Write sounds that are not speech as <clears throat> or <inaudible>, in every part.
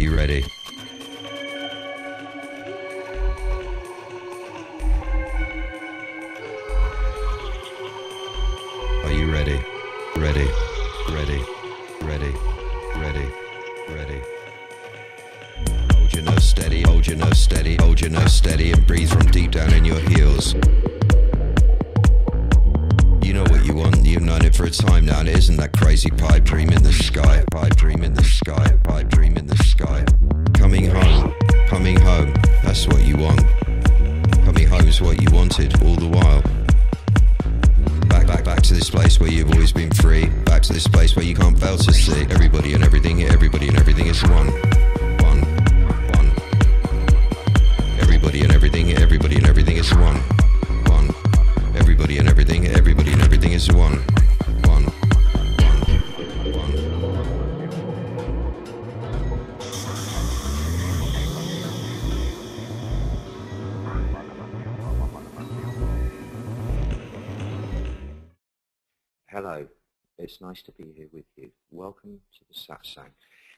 you ready? Are you ready? Ready, ready, ready, ready, ready. Hold your nose steady, hold your nose steady, hold your nose steady, and breathe from deep down in your heels. It for a time now, and it isn't that crazy pipe dream in the sky, pipe dream in the sky, pipe dream in the sky. Coming home, coming home, that's what you want. Coming home is what you wanted all the while. Back, back, back to this place where you've always been free. Back to this place where you can't fail to see everybody and everything, everybody and everything is one. One, one. Everybody and everything, everybody and everything is one. One. Everybody and everything, everybody and everything is one. One.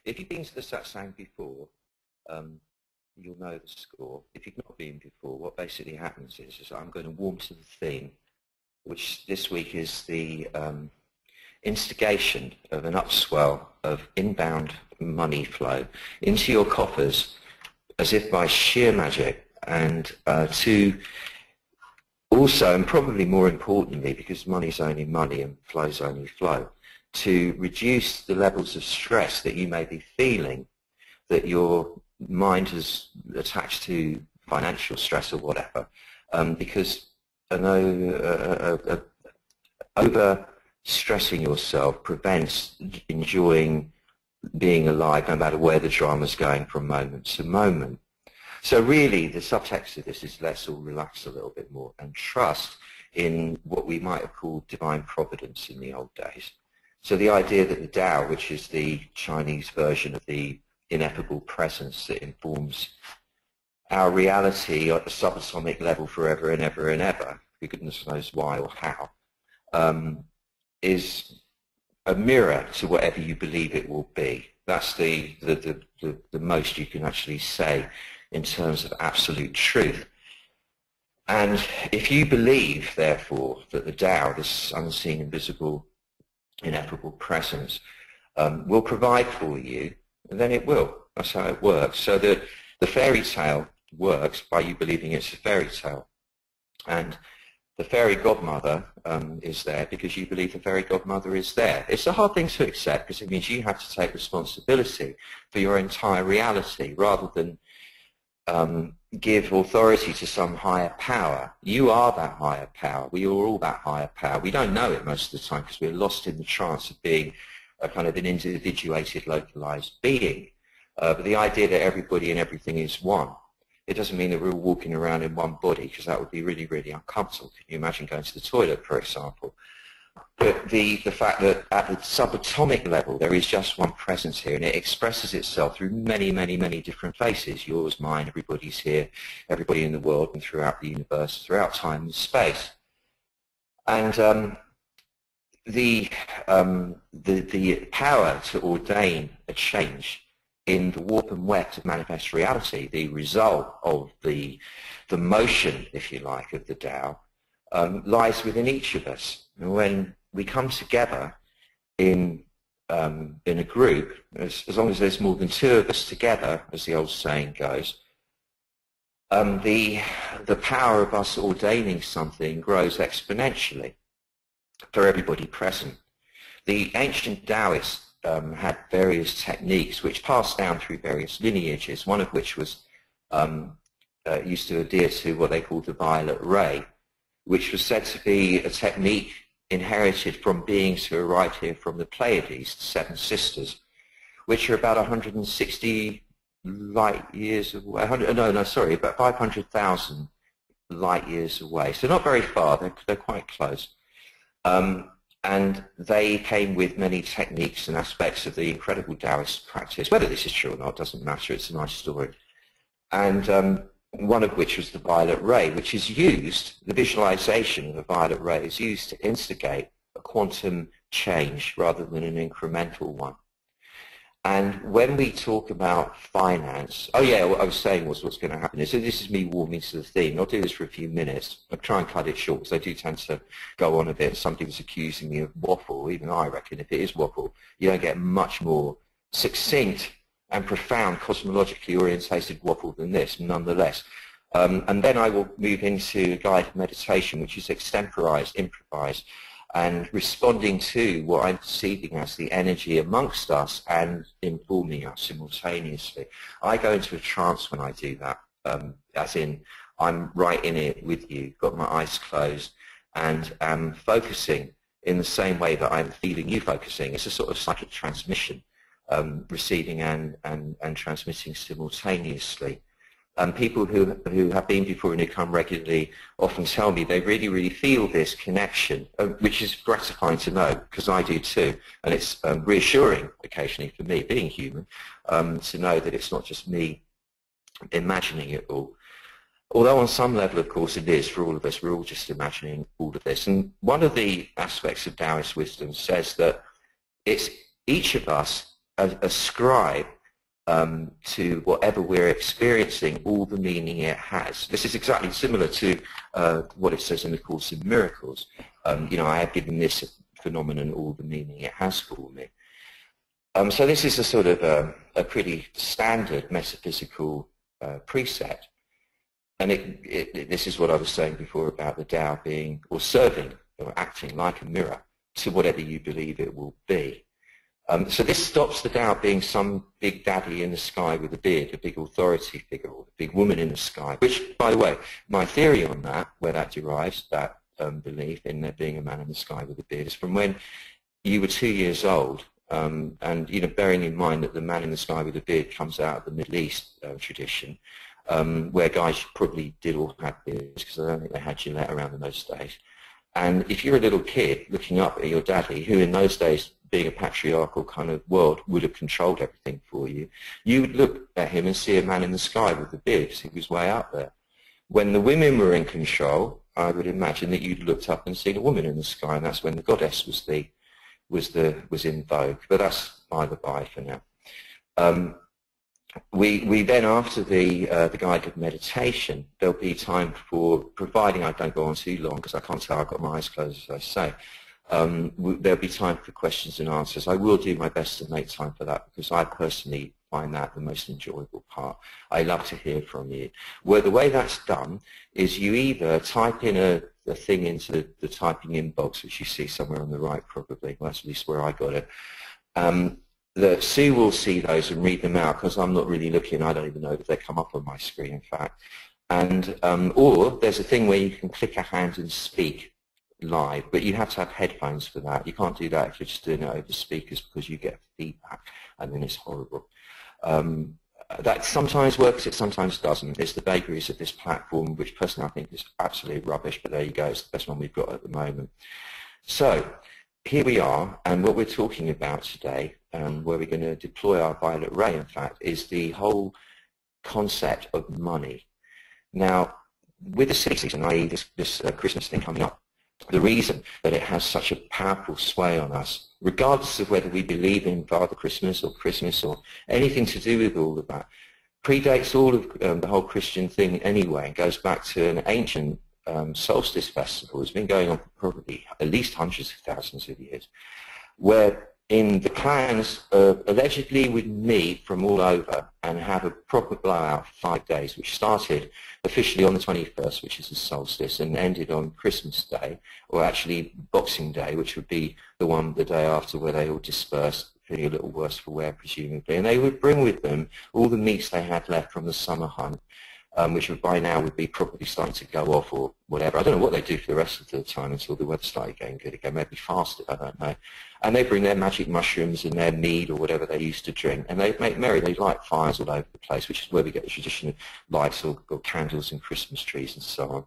If you've been to the satsang before, um, you'll know the score. If you've not been before, what basically happens is, is I'm going to warm to the theme, which this week is the um, instigation of an upswell of inbound money flow into your coffers as if by sheer magic and uh, to also, and probably more importantly, because money is only money and flow is only flow, to reduce the levels of stress that you may be feeling that your mind has attached to financial stress or whatever. Um, because over stressing yourself prevents enjoying being alive no matter where the drama is going from moment to moment. So really, the subtext of this is let's all relax a little bit more and trust in what we might have called divine providence in the old days. So the idea that the Tao, which is the Chinese version of the ineffable presence that informs our reality at the subatomic level forever and ever and ever, who goodness knows why or how, um, is a mirror to whatever you believe it will be. That's the, the, the, the, the most you can actually say in terms of absolute truth. And if you believe, therefore, that the Tao, this unseen, invisible, ineffable presence, um, will provide for you, then it will. That's how it works. So the, the fairy tale works by you believing it's a fairy tale. And the fairy godmother um, is there because you believe the fairy godmother is there. It's a hard thing to accept because it means you have to take responsibility for your entire reality rather than um, give authority to some higher power. You are that higher power. We are all that higher power. We don't know it most of the time because we're lost in the trance of being a kind of an individuated, localized being. Uh, but the idea that everybody and everything is one, it doesn't mean that we're walking around in one body because that would be really, really uncomfortable. Can you imagine going to the toilet, for example? The, the fact that at the subatomic level there is just one presence here and it expresses itself through many, many, many different faces. Yours, mine, everybody's here, everybody in the world and throughout the universe, throughout time and space. And um, the, um, the, the power to ordain a change in the warp and weft of manifest reality, the result of the, the motion, if you like, of the Tao, um, lies within each of us. And when we come together in, um, in a group, as, as long as there's more than two of us together, as the old saying goes, um, the, the power of us ordaining something grows exponentially for everybody present. The ancient Taoists um, had various techniques which passed down through various lineages, one of which was um, uh, used to adhere to what they called the violet ray, which was said to be a technique inherited from beings who arrived here from the Pleiades, the Seven Sisters, which are about 160 light years away. No, no, sorry, about 500,000 light years away. So not very far. They're, they're quite close. Um, and they came with many techniques and aspects of the incredible Taoist practice. Whether this is true or not doesn't matter. It's a nice story. And um, one of which was the violet ray, which is used, the visualization of the violet ray is used to instigate a quantum change rather than an incremental one. And when we talk about finance, oh yeah, what I was saying was what's going to happen so this is me warming to the theme. I'll do this for a few minutes. I'll try and cut it short because I do tend to go on a bit. Some people's accusing me of waffle, even I reckon if it is waffle, you don't get much more succinct and profound cosmologically orientated wobble than this, nonetheless. Um, and then I will move into guided meditation, which is extemporized, improvised, and responding to what I'm perceiving as the energy amongst us and informing us simultaneously. I go into a trance when I do that, um, as in I'm right in it with you, got my eyes closed, and am focusing in the same way that I'm feeling you focusing. It's a sort of psychic transmission, um, receiving and, and, and transmitting simultaneously. And people who, who have been before and who come regularly often tell me they really, really feel this connection, uh, which is gratifying to know, because I do too. And it's um, reassuring occasionally for me, being human, um, to know that it's not just me imagining it all. Although on some level, of course, it is for all of us. We're all just imagining all of this. And one of the aspects of Taoist wisdom says that it's each of us ascribe um, to whatever we're experiencing, all the meaning it has. This is exactly similar to uh, what it says in the Course in Miracles. Um, you know, I have given this phenomenon all the meaning it has for me. Um, so this is a sort of a, a pretty standard metaphysical uh. And it, it, this is what I was saying before about the Tao being, or serving, or acting like a mirror to whatever you believe it will be. Um, so this stops the Tao being some big daddy in the sky with a beard, a big authority figure, or a big woman in the sky, which, by the way, my theory on that, where that derives, that um, belief in there being a man in the sky with a beard, is from when you were two years old, um, and you know, bearing in mind that the man in the sky with a beard comes out of the Middle East uh, tradition, um, where guys probably did all have beards, because I don't think they had Gillette around in those days. And if you're a little kid looking up at your daddy, who in those days being a patriarchal kind of world would have controlled everything for you, you would look at him and see a man in the sky with the beard he was way up there. When the women were in control, I would imagine that you'd looked up and seen a woman in the sky, and that's when the goddess was the was the was in vogue. But that's by the by for now. Um, we we then after the uh, the guided meditation, there'll be time for providing I don't go on too long because I can't tell I've got my eyes closed as I say. Um, there'll be time for questions and answers. I will do my best to make time for that because I personally find that the most enjoyable part. I love to hear from you. Well, the way that's done is you either type in a, a thing into the, the, typing inbox, which you see somewhere on the right probably. Well, that's at least where I got it. Um, the Sue will see those and read them out because I'm not really looking. I don't even know if they come up on my screen, in fact. And um, or there's a thing where you can click a hand and speak live, but you have to have headphones for that. You can't do that if you're just doing it over speakers because you get feedback and then it's horrible. Um, that sometimes works, it sometimes doesn't. It's the vagaries of this platform, which personally I think is absolutely rubbish, but there you go, it's the best one we've got at the moment. So, here we are, and what we're talking about today, um, where we're going to deploy our violet ray, in fact, is the whole concept of money. Now, with the silly season, i.e. this, this uh, Christmas thing coming up, the reason that it has such a powerful sway on us, regardless of whether we believe in Father Christmas or Christmas or anything to do with all of that, predates all of um, the whole Christian thing anyway and goes back to an ancient um, solstice festival. It's been going on for probably at least hundreds of thousands of years, where in the clans uh, allegedly with me from all over and have a proper blowout for five days, which started officially on the 21st, which is the solstice, and ended on Christmas Day, or actually Boxing Day, which would be the one the day after where they all dispersed, feeling a little worse for wear, presumably. And they would bring with them all the meats they had left from the summer hunt, um, which by now would be probably starting to go off or whatever. I don't know what they do for the rest of the time until the weather started getting good again. Maybe fasted, I don't know. And they bring their magic mushrooms and their mead or whatever they used to drink, and they make merry. They light fires all over the place, which is where we get the tradition of lights or, or candles and Christmas trees and so on.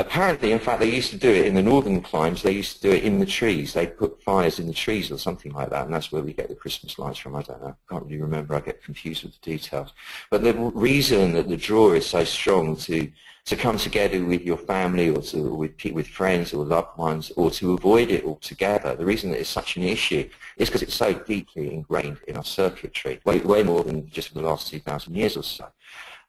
Apparently, in fact, they used to do it in the northern climes. They used to do it in the trees. They put fires in the trees or something like that, and that's where we get the Christmas lights from. I don't know. I can't really remember. I get confused with the details. But the reason that the draw is so strong to to come together with your family or to, with, with friends or loved ones or to avoid it altogether, the reason that it's such an issue is because it's so deeply ingrained in our circuitry, way, way more than just the last 2,000 years or so.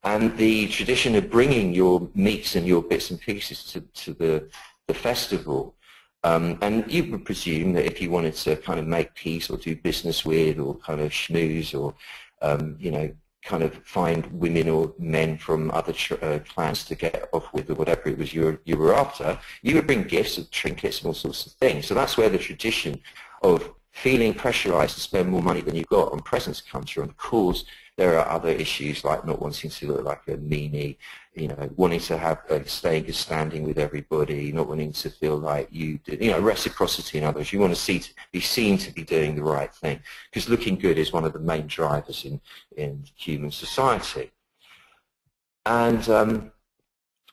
And the tradition of bringing your meats and your bits and pieces to, to the, the festival, um, and you would presume that if you wanted to kind of make peace or do business with or kind of schmooze or, um, you know, kind of find women or men from other uh, clans to get off with or whatever it was you were, you were after, you would bring gifts and trinkets and all sorts of things. So that's where the tradition of feeling pressurized to spend more money than you've got on presents comes from. Of course, there are other issues like not wanting to look like a meanie, you know, wanting to have a staying good standing with everybody, not wanting to feel like you, you know, reciprocity in others. You want to see be seen to be doing the right thing because looking good is one of the main drivers in in human society. And um,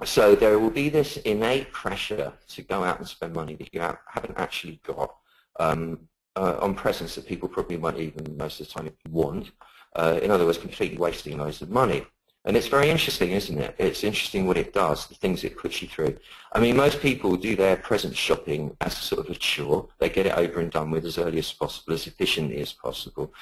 so there will be this innate pressure to go out and spend money that you haven't actually got um, uh, on presents that people probably won't even most of the time want. Uh, in other words, completely wasting loads of money. And it's very interesting, isn't it? It's interesting what it does, the things it puts you through. I mean, most people do their present shopping as a sort of a chore. They get it over and done with as early as possible, as efficiently as possible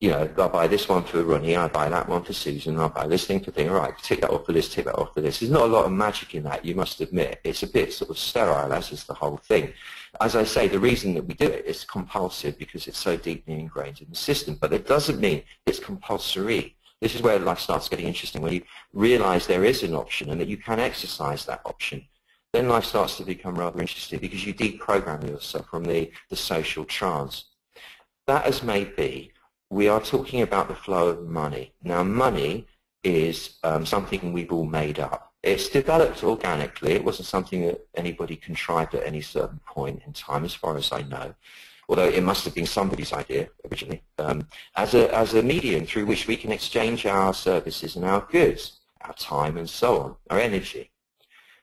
you know, I buy this one for Ronnie, I'll buy that one for Susan, I'll buy this thing for thing. Right, tick that off the list, tick that off the list. There's not a lot of magic in that, you must admit. It's a bit sort of sterile, as is the whole thing. As I say, the reason that we do it is compulsive because it's so deeply ingrained in the system, but it doesn't mean it's compulsory. This is where life starts getting interesting, when you realize there is an option and that you can exercise that option. Then life starts to become rather interesting because you deprogram yourself from the, the social trance. That as may be, we are talking about the flow of money. Now, money is um, something we've all made up. It's developed organically. It wasn't something that anybody contrived at any certain point in time, as far as I know, although it must have been somebody's idea originally, um, as, a, as a medium through which we can exchange our services and our goods, our time and so on, our energy.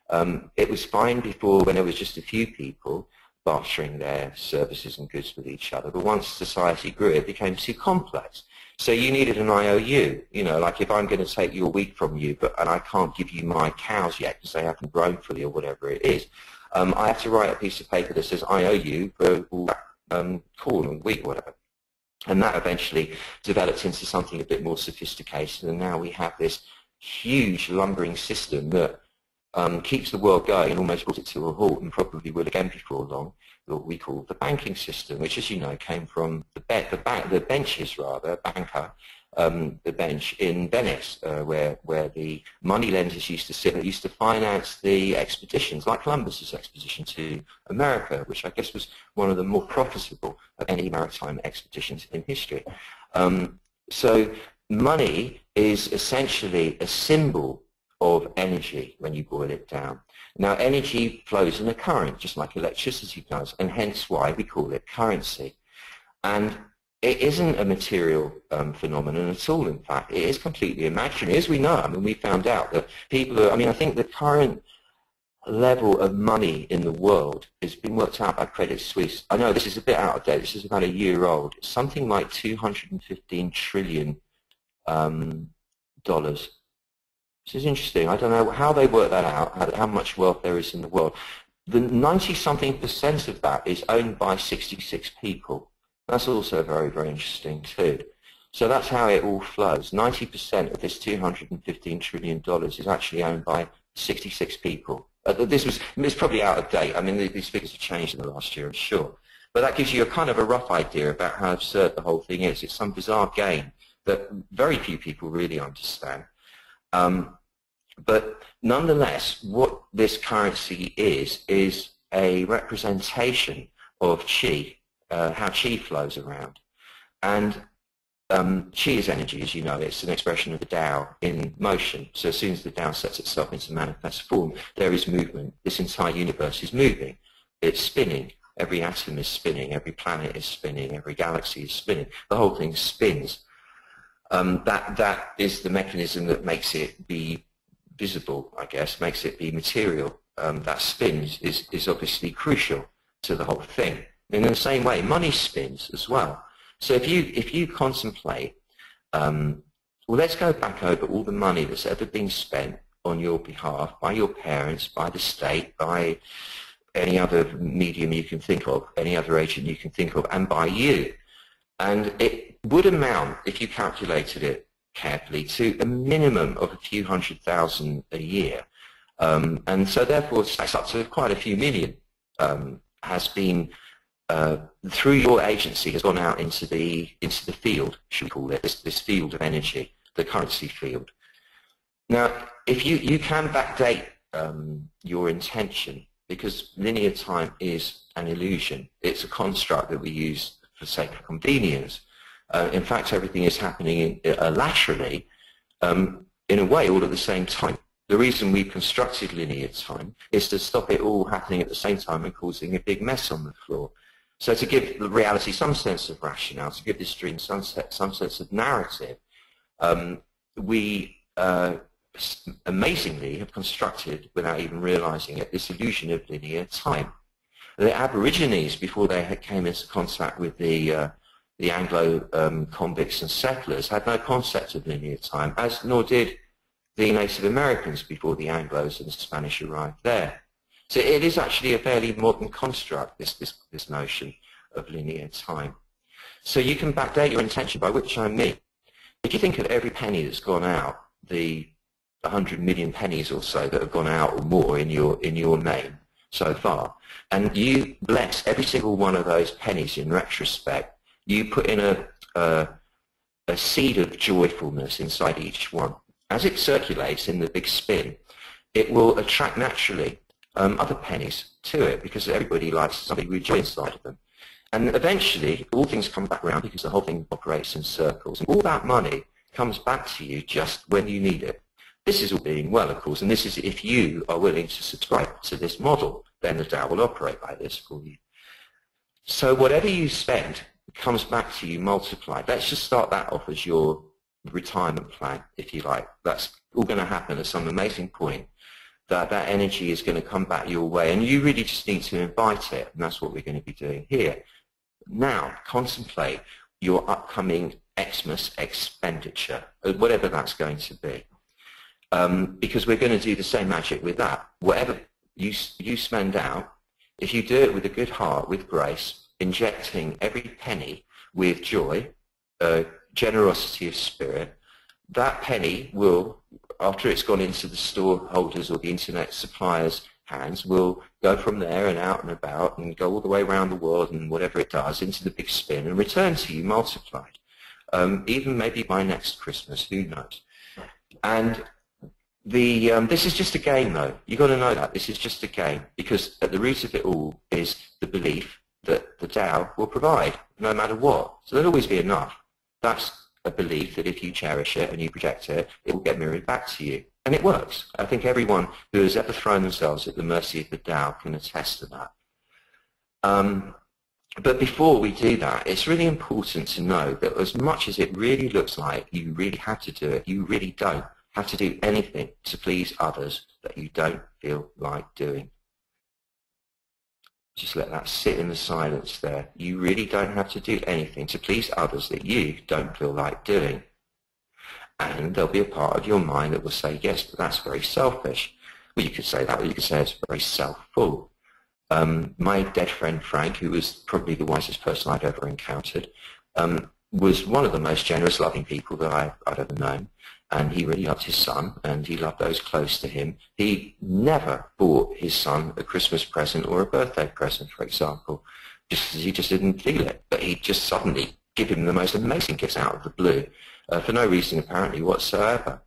Um, it was fine before when there was just a few people, bartering their services and goods with each other. But once society grew, it became too complex. So you needed an IOU, you know, like if I'm going to take your wheat from you, but and I can't give you my cows yet because they haven't grown fully or whatever it is, um, I have to write a piece of paper that says IOU for um, corn and wheat, whatever. And that eventually developed into something a bit more sophisticated, and now we have this huge lumbering system that um, keeps the world going and almost brought it to a halt and probably will again before long, what we call the banking system, which as you know came from the, be the, bank, the benches rather, banca, um, the bench in Venice, uh, where, where the money lenders used to sit, that used to finance the expeditions, like Columbus's expedition to America, which I guess was one of the more profitable of any maritime expeditions in history. Um, so money is essentially a symbol of energy when you boil it down. Now energy flows in a current just like electricity does and hence why we call it currency. And it isn't a material um, phenomenon at all in fact. It is completely imaginary. As we know, I mean we found out that people are, I mean I think the current level of money in the world has been worked out by Credit Suisse. I know this is a bit out of date. This is about a year old. Something like 215 trillion um, dollars this is interesting. I don't know how they work that out, how, much wealth there is in the world. The 90-something percent of that is owned by 66 people. That's also very, very interesting too. So that's how it all flows. 90% of this $215 trillion is actually owned by 66 people. Uh, this was it's probably out of date. I mean, these figures have changed in the last year, I'm sure. But that gives you a kind of a rough idea about how absurd the whole thing is. It's some bizarre game that very few people really understand. Um, but nonetheless, what this currency is, is a representation of qi, uh, how qi flows around. And um, qi is energy, as you know. It's an expression of the Tao in motion. So as soon as the Tao sets itself into manifest form, there is movement. This entire universe is moving. It's spinning. Every atom is spinning. Every planet is spinning. Every galaxy is spinning. The whole thing spins. Um, that, that is the mechanism that makes it be visible, I guess, makes it be material um, that spins is, is obviously crucial to the whole thing. And in the same way, money spins as well. So if you, if you contemplate, um, well, let's go back over all the money that's ever been spent on your behalf by your parents, by the state, by any other medium you can think of, any other agent you can think of, and by you. And it would amount, if you calculated it carefully, to a minimum of a few hundred thousand a year. Um, and so therefore it's up to quite a few million um, has been uh, through your agency has gone out into the into the field, should we call it, this, this field of energy, the currency field. Now, if you, you can backdate um, your intention because linear time is an illusion. It's a construct that we use for sake of convenience. Uh, in fact, everything is happening in, uh, laterally, um, in a way, all at the same time. The reason we constructed linear time is to stop it all happening at the same time and causing a big mess on the floor. So to give the reality some sense of rationale, to give this dream some, some sense of narrative, um, we uh, amazingly have constructed, without even realizing it, this illusion of linear time. The Aborigines, before they came into contact with the, uh, the Anglo um, convicts and settlers, had no concept of linear time, as nor did the Native Americans before the Anglos and the Spanish arrived there. So it is actually a fairly modern construct, this, this, this notion of linear time. So you can backdate your intention, by which I mean, if you think of every penny that's gone out, the 100 million pennies or so that have gone out or more in your, in your name so far, and you bless every single one of those pennies in retrospect, you put in a, a, a seed of joyfulness inside each one. As it circulates in the big spin, it will attract naturally um, other pennies to it because everybody likes something with joy inside of them. And eventually, all things come back around because the whole thing operates in circles. And all that money comes back to you just when you need it. This is all being well, of course, and this is if you are willing to subscribe to this model, then the Tao will operate like this for you. So whatever you spend comes back to you multiplied. Let's just start that off as your retirement plan, if you like. That's all going to happen at some amazing point that that energy is going to come back your way and you really just need to invite it and that's what we're going to be doing here. Now contemplate your upcoming Xmas expenditure, whatever that's going to be. Um, because we're going to do the same magic with that. Whatever you, you spend out, if you do it with a good heart, with grace, injecting every penny with joy, uh, generosity of spirit, that penny will after it's gone into the storeholders or the internet suppliers' hands, will go from there and out and about and go all the way around the world and whatever it does into the big spin and return to you multiplied. Um, even maybe by next Christmas, who knows. And the, um, this is just a game, though. You've got to know that. This is just a game because at the root of it all is the belief that the Tao will provide no matter what. So there'll always be enough. That's a belief that if you cherish it and you project it, it will get mirrored back to you. And it works. I think everyone who has ever thrown themselves at the mercy of the Tao can attest to that. Um, but before we do that, it's really important to know that as much as it really looks like you really have to do it, you really don't have to do anything to please others that you don't feel like doing. Just let that sit in the silence there. You really don't have to do anything to please others that you don't feel like doing. And there'll be a part of your mind that will say, yes, but that's very selfish. Well, you could say that, or you could say it's very self-full. Um, my dead friend Frank, who was probably the wisest person I'd ever encountered, um, was one of the most generous, loving people that I, I'd ever known and he really loved his son, and he loved those close to him. He never bought his son a Christmas present or a birthday present, for example, just he just didn't feel it. But he'd just suddenly give him the most amazing gifts out of the blue, uh, for no reason apparently whatsoever.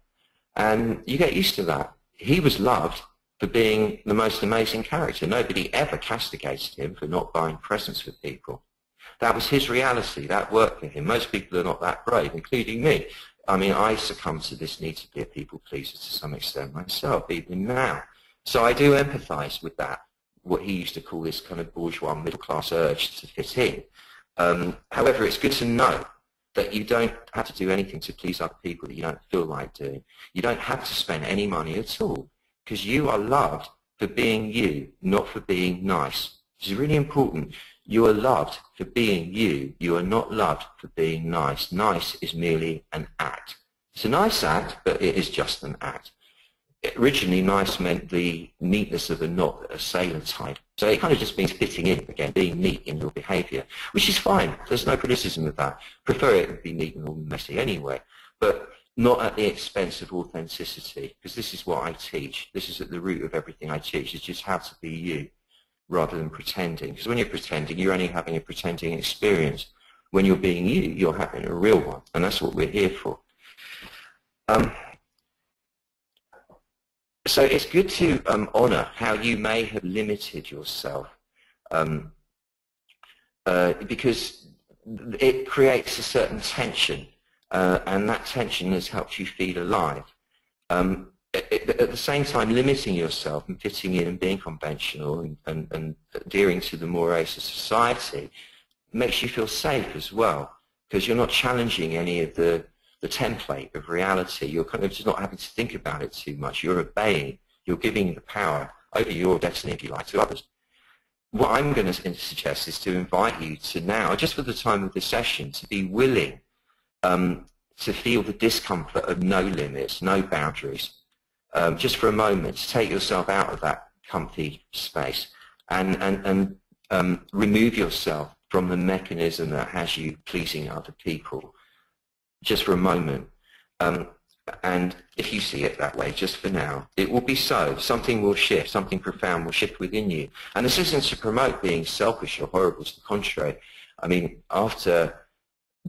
And you get used to that. He was loved for being the most amazing character. Nobody ever castigated him for not buying presents for people. That was his reality. That worked for him. Most people are not that brave, including me. I mean, I succumb to this need to be a people pleaser to some extent myself, even now. So I do empathize with that, what he used to call this kind of bourgeois middle class urge to fit in. Um, however, it's good to know that you don't have to do anything to please other people that you don't feel like doing. You don't have to spend any money at all because you are loved for being you, not for being nice. This is really important. You are loved for being you. You are not loved for being nice. Nice is merely an act. It's a nice act, but it is just an act. Originally, nice meant the neatness of a knot that a sailor tied. So it kind of just means fitting in again, being neat in your behaviour, which is fine. There's no criticism of that. Prefer it to be neat and messy anyway, but not at the expense of authenticity, because this is what I teach. This is at the root of everything I teach. It's just how to be you rather than pretending. Because when you're pretending, you're only having a pretending experience. When you're being you, you're having a real one, and that's what we're here for. Um, so it's good to um, honour how you may have limited yourself um, uh, because it creates a certain tension uh, and that tension has helped you feel alive. Um, at, the same time, limiting yourself and fitting in and being conventional and, and, and adhering to the mores of society makes you feel safe as well because you're not challenging any of the the template of reality. You're kind of just not having to think about it too much. You're obeying. You're giving the power over your destiny, if you like, to others. What I'm going to suggest is to invite you to now, just for the time of this session, to be willing um, to feel the discomfort of no limits, no boundaries, um, just for a moment, to take yourself out of that comfy space and, and, and um, remove yourself from the mechanism that has you pleasing other people just for a moment. Um, and if you see it that way, just for now, it will be so. Something will shift, something profound will shift within you. And this isn't to promote being selfish or horrible, to the contrary. I mean, after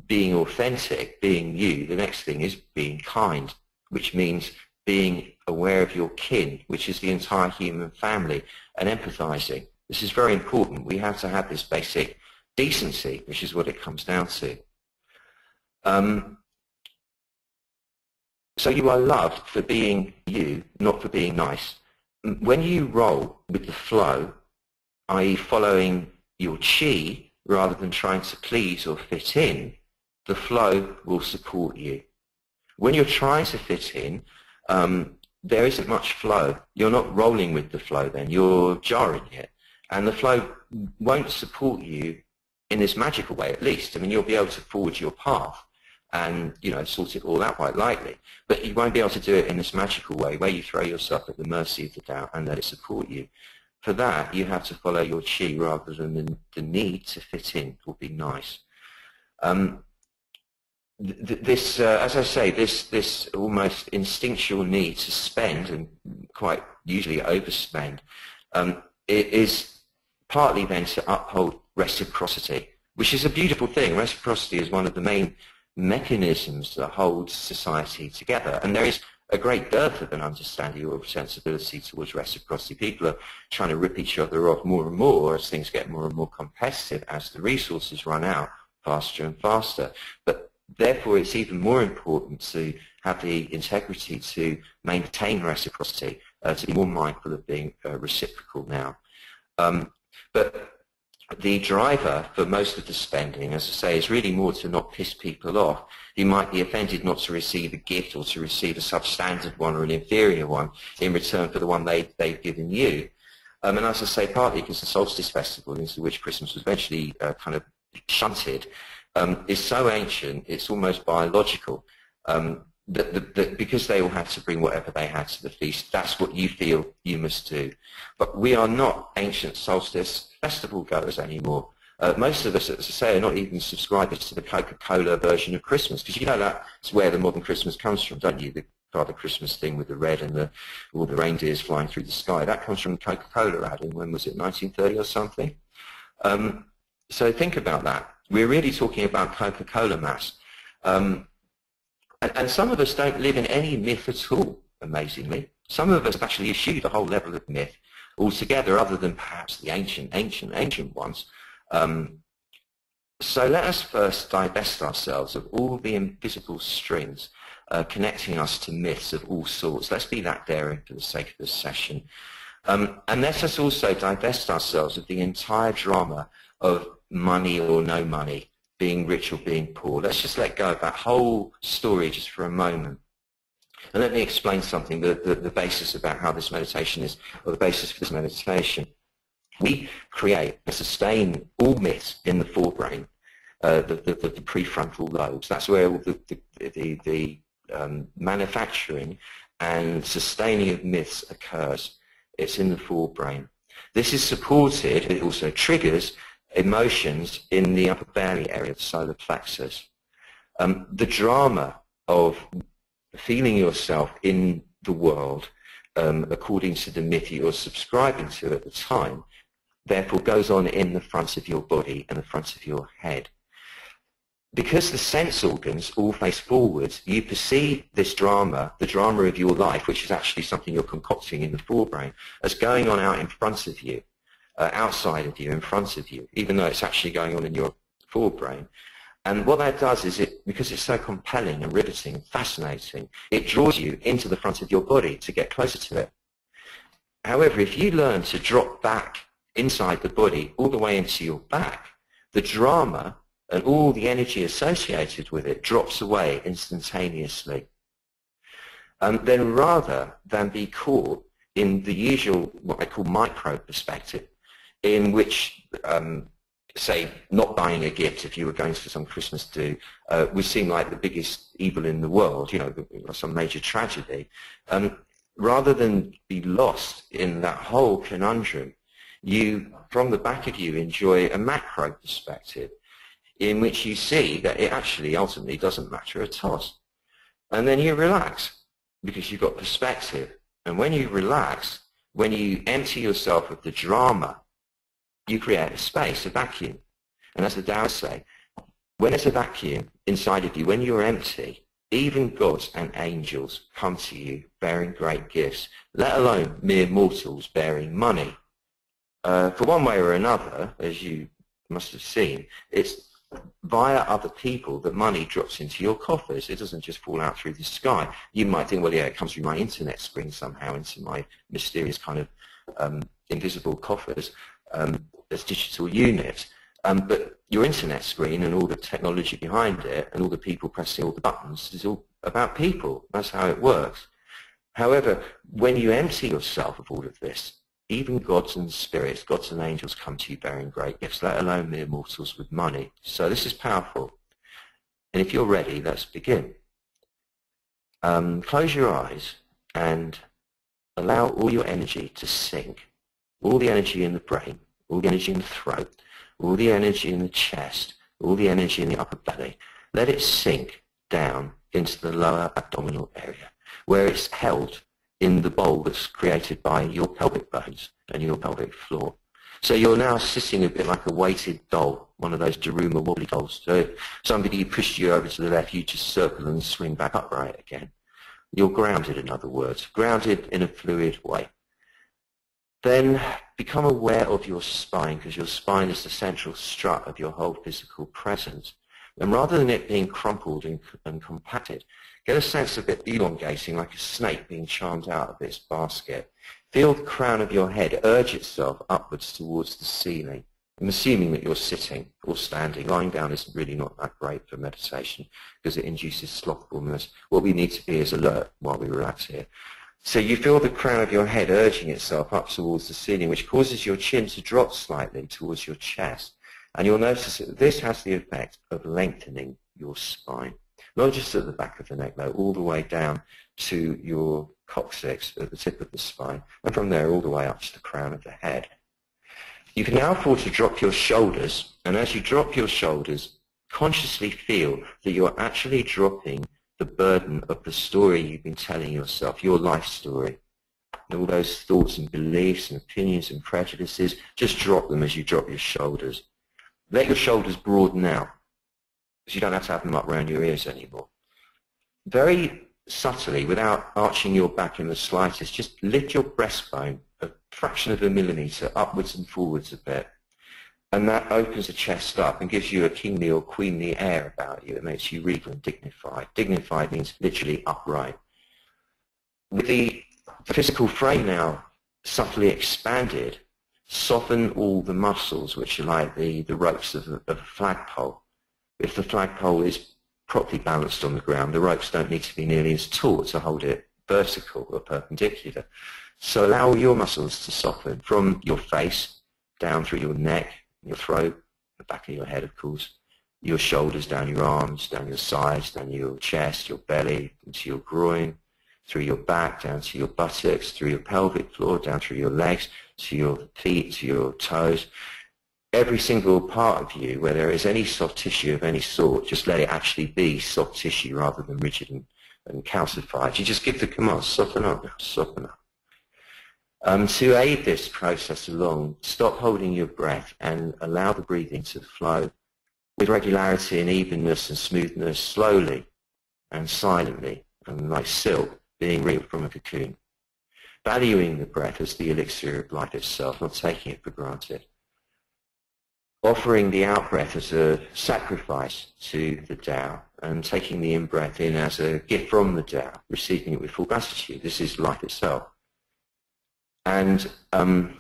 being authentic, being you, the next thing is being kind, which means being aware of your kin, which is the entire human family, and empathizing. This is very important. We have to have this basic decency, which is what it comes down to. Um, so you are loved for being you, not for being nice. When you roll with the flow, i.e. following your chi rather than trying to please or fit in, the flow will support you. When you're trying to fit in, um, there isn't much flow. You're not rolling with the flow then. You're jarring it. And the flow won't support you in this magical way, at least. I mean, you'll be able to forge your path and you know sort it all out quite lightly. But you won't be able to do it in this magical way where you throw yourself at the mercy of the Tao and let it support you. For that, you have to follow your chi rather than the, the need to fit in or be nice. Um, this, uh, as I say, this this almost instinctual need to spend and quite usually overspend um, it is partly then to uphold reciprocity, which is a beautiful thing. Reciprocity is one of the main mechanisms that hold society together. And there is a great dearth of an understanding or sensibility towards reciprocity. People are trying to rip each other off more and more as things get more and more competitive as the resources run out faster and faster. But therefore it's even more important to have the integrity to maintain reciprocity, uh, to be more mindful of being uh, reciprocal now. Um, but the driver for most of the spending, as I say, is really more to not piss people off who might be offended not to receive a gift or to receive a substandard one or an inferior one in return for the one they, they've given you. Um, and as I say, partly because the Solstice Festival, into which Christmas was eventually uh, kind of shunted, um, is so ancient, it's almost biological. Um, that, that, that, because they all had to bring whatever they had to the feast, that's what you feel you must do. But we are not ancient solstice festival goers anymore. Uh, most of us, as I say, are not even subscribers to the Coca-Cola version of Christmas, because you know that's where the modern Christmas comes from, don't you? The Father Christmas thing with the red and the, all the reindeers flying through the sky. That comes from Coca-Cola ad in, when was it, 1930 or something? Um, so think about that. We're really talking about Coca-Cola mass. Um, and, and some of us don't live in any myth at all, amazingly. Some of us actually eschewed the whole level of myth altogether, other than perhaps the ancient, ancient, ancient ones. Um, so let us first divest ourselves of all the invisible strings uh, connecting us to myths of all sorts. Let's be that daring for the sake of this session. Um, and let us also divest ourselves of the entire drama of money or no money, being rich or being poor. Let's just let go of that whole story just for a moment. And let me explain something, the, the, the basis about how this meditation is, or the basis for this meditation. We create and sustain all myths in the forebrain, uh, the, the, the, prefrontal lobes. That's where the, the, the, um, manufacturing and sustaining of myths occurs. It's in the forebrain. This is supported, it also triggers emotions in the upper belly area, the solar plexus. Um, the drama of feeling yourself in the world um, according to the myth you're subscribing to at the time, therefore goes on in the front of your body and the front of your head. Because the sense organs all face forwards, you perceive this drama, the drama of your life, which is actually something you're concocting in the forebrain, as going on out in front of you, uh, outside of you, in front of you, even though it's actually going on in your forebrain. And what that does is it, because it's so compelling and riveting and fascinating, it draws you into the front of your body to get closer to it. However, if you learn to drop back inside the body all the way into your back, the drama and all the energy associated with it drops away instantaneously. And then rather than be caught in the usual, what I call micro perspective, in which um, say, not buying a gift if you were going for some Christmas do uh, would seem like the biggest evil in the world, you know, some major tragedy. Um, rather than be lost in that whole conundrum, you, from the back of you, enjoy a macro perspective in which you see that it actually ultimately doesn't matter at all. And then you relax because you've got perspective. And when you relax, when you empty yourself of the drama you create a space, a vacuum. And as the Taoists say, when there's a vacuum inside of you, when you're empty, even gods and angels come to you bearing great gifts, let alone mere mortals bearing money. Uh, for one way or another, as you must have seen, it's via other people that money drops into your coffers. It doesn't just fall out through the sky. You might think, well, yeah, it comes through my internet screen somehow into my mysterious kind of um, invisible coffers um, as digital units. Um, but your internet screen and all the technology behind it and all the people pressing all the buttons is all about people. That's how it works. However, when you empty yourself of all of this, even gods and spirits, gods and angels come to you bearing great gifts, let alone mere mortals with money. So this is powerful. And if you're ready, let's begin. Um, close your eyes and allow all your energy to sink all the energy in the brain, all the energy in the throat, all the energy in the chest, all the energy in the upper belly, let it sink down into the lower abdominal area, where it's held in the bowl that's created by your pelvic bones and your pelvic floor. So you're now sitting a bit like a weighted doll, one of those Daruma wobbly dolls. So if somebody pushed you over to the left, you just circle and swing back upright again. You're grounded, in other words, grounded in a fluid way. Then become aware of your spine because your spine is the central strut of your whole physical presence. And rather than it being crumpled and, and compacted, get a sense of it elongating like a snake being charmed out of its basket. Feel the crown of your head urge itself upwards towards the ceiling. I'm assuming that you're sitting or standing. Lying down is really not that great for meditation because it induces slothfulness. What we need to be is alert while we relax here. So you feel the crown of your head urging itself up towards the ceiling, which causes your chin to drop slightly towards your chest. And you'll notice that this has the effect of lengthening your spine. Not just at the back of the neck, though, all the way down to your coccyx at the tip of the spine, and from there all the way up to the crown of the head. You can now afford to drop your shoulders, and as you drop your shoulders, consciously feel that you're actually dropping the burden of the story you've been telling yourself, your life story. And all those thoughts and beliefs and opinions and prejudices, just drop them as you drop your shoulders. Let your shoulders broaden out, because you don't have to have them up around your ears anymore. Very subtly, without arching your back in the slightest, just lift your breastbone a fraction of a millimeter upwards and forwards a bit and that opens the chest up and gives you a kingly or queenly air about you. It makes you regal and dignified. Dignified means literally upright. With the physical frame now subtly expanded, soften all the muscles, which are like the, the ropes of a, of a flagpole. If the flagpole is properly balanced on the ground, the ropes don't need to be nearly as taut to hold it vertical or perpendicular. So allow your muscles to soften from your face down through your neck, your throat, the back of your head, of course, your shoulders, down your arms, down your sides, down your chest, your belly, into your groin, through your back, down to your buttocks, through your pelvic floor, down through your legs, to your feet, to your toes. Every single part of you, where there is any soft tissue of any sort, just let it actually be soft tissue rather than rigid and, and calcified. You just give the command, soften up, soften up. Um, to aid this process along, stop holding your breath and allow the breathing to flow with regularity and evenness and smoothness slowly and silently and like silk being reeled from a cocoon. Valuing the breath as the elixir of life itself, not taking it for granted. Offering the out-breath as a sacrifice to the Tao and taking the in-breath in as a gift from the Tao, receiving it with full gratitude. This is life itself. And um,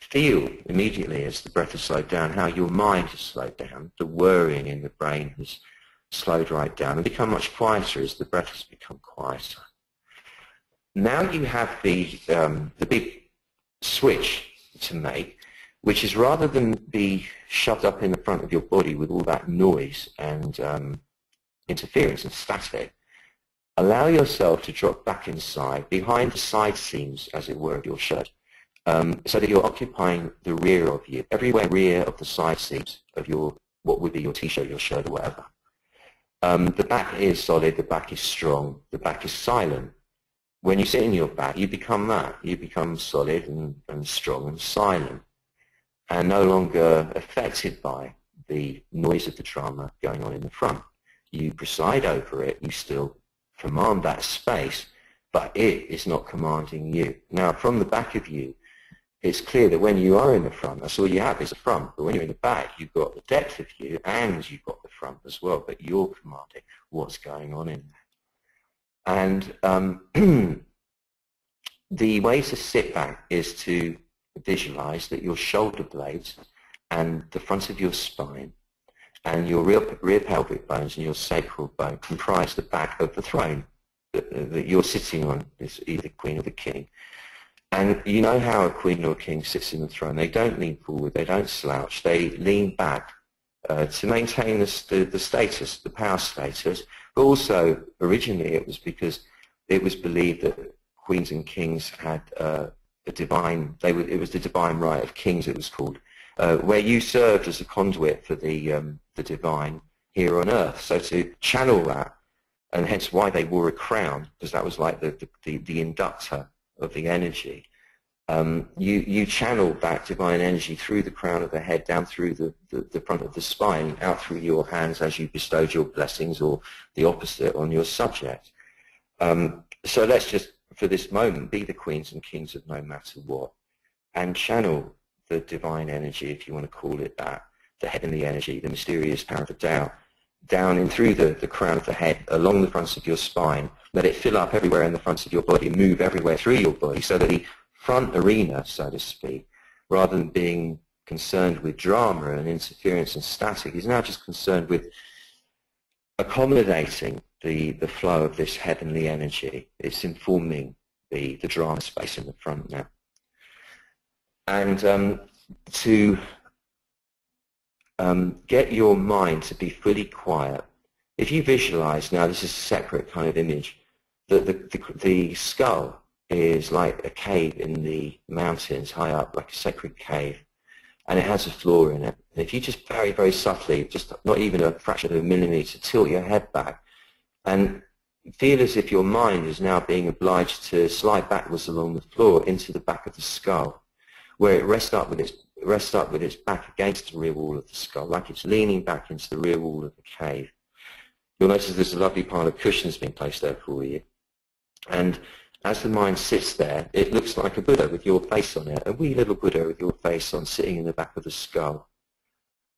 feel immediately as the breath has slowed down how your mind has slowed down, the worrying in the brain has slowed right down and become much quieter as the breath has become quieter. Now you have the, um, the big switch to make, which is rather than be shoved up in the front of your body with all that noise and um, interference and static, allow yourself to drop back inside, behind the side seams, as it were, of your shirt, um, so that you're occupying the rear of you, everywhere rear of the side seams of your, what would be your t-shirt, your shirt, or whatever. Um, the back is solid, the back is strong, the back is silent. When you sit in your back, you become that. You become solid and, and strong and silent and no longer affected by the noise of the drama going on in the front. You preside over it, you still command that space, but it is not commanding you. Now, from the back of you, it's clear that when you are in the front, that's all you have is the front. But when you're in the back, you've got the depth of you and you've got the front as well, but you're commanding what's going on in there. And um, <clears throat> the way to sit back is to visualize that your shoulder blades and the front of your spine and your rear, rear pelvic bones and your sacral bone comprise the back of the throne that, you're sitting on, is either queen or the king. And you know how a queen or a king sits in the throne. They don't lean forward. They don't slouch. They lean back uh, to maintain the, the, the, status, the power status. But also, originally, it was because it was believed that queens and kings had uh, a divine, they were, it was the divine right of kings, it was called, uh, where you served as a conduit for the, um, the divine here on earth. So to channel that, and hence why they wore a crown, because that was like the, the, the, inductor of the energy. Um, you, you channel that divine energy through the crown of the head, down through the, the, the, front of the spine, out through your hands as you bestowed your blessings or the opposite on your subject. Um, so let's just, for this moment, be the queens and kings of no matter what and channel the divine energy, if you want to call it that, the heavenly energy, the mysterious power of the Tao, down in through the, the crown of the head, along the fronts of your spine. Let it fill up everywhere in the fronts of your body, move everywhere through your body, so that the front arena, so to speak, rather than being concerned with drama and interference and static, is now just concerned with accommodating the, the flow of this heavenly energy. It's informing the, the drama space in the front now. And um, to um, get your mind to be fully quiet. If you visualize, now this is a separate kind of image, that the, the, the skull is like a cave in the mountains high up, like a sacred cave, and it has a floor in it. And if you just very, very subtly, just not even a fraction of a millimeter, tilt your head back and feel as if your mind is now being obliged to slide backwards along the floor into the back of the skull, where it rests up with its rests up with its back against the rear wall of the skull, like it's leaning back into the rear wall of the cave. You'll notice there's a lovely pile of cushions being placed there for you. And as the mind sits there, it looks like a Buddha with your face on it, a wee little Buddha with your face on sitting in the back of the skull.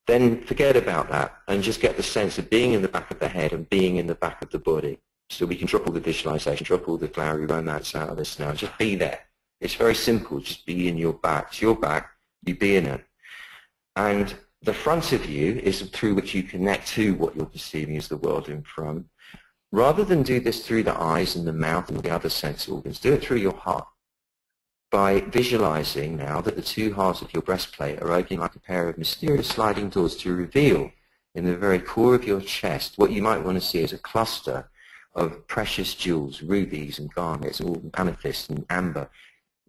Then forget about that and just get the sense of being in the back of the head and being in the back of the body. So we can drop all the visualization, drop all the flowery romance out of this now. Just be there. It's very simple. Just be in your back. It's your back you be in it. And the front of you is through which you connect to what you're perceiving as the world in front. Rather than do this through the eyes and the mouth and the other sense organs, do it through your heart by visualizing now that the two halves of your breastplate are opening like a pair of mysterious sliding doors to reveal in the very core of your chest what you might want to see as a cluster of precious jewels, rubies and garnets, all amethyst and amber,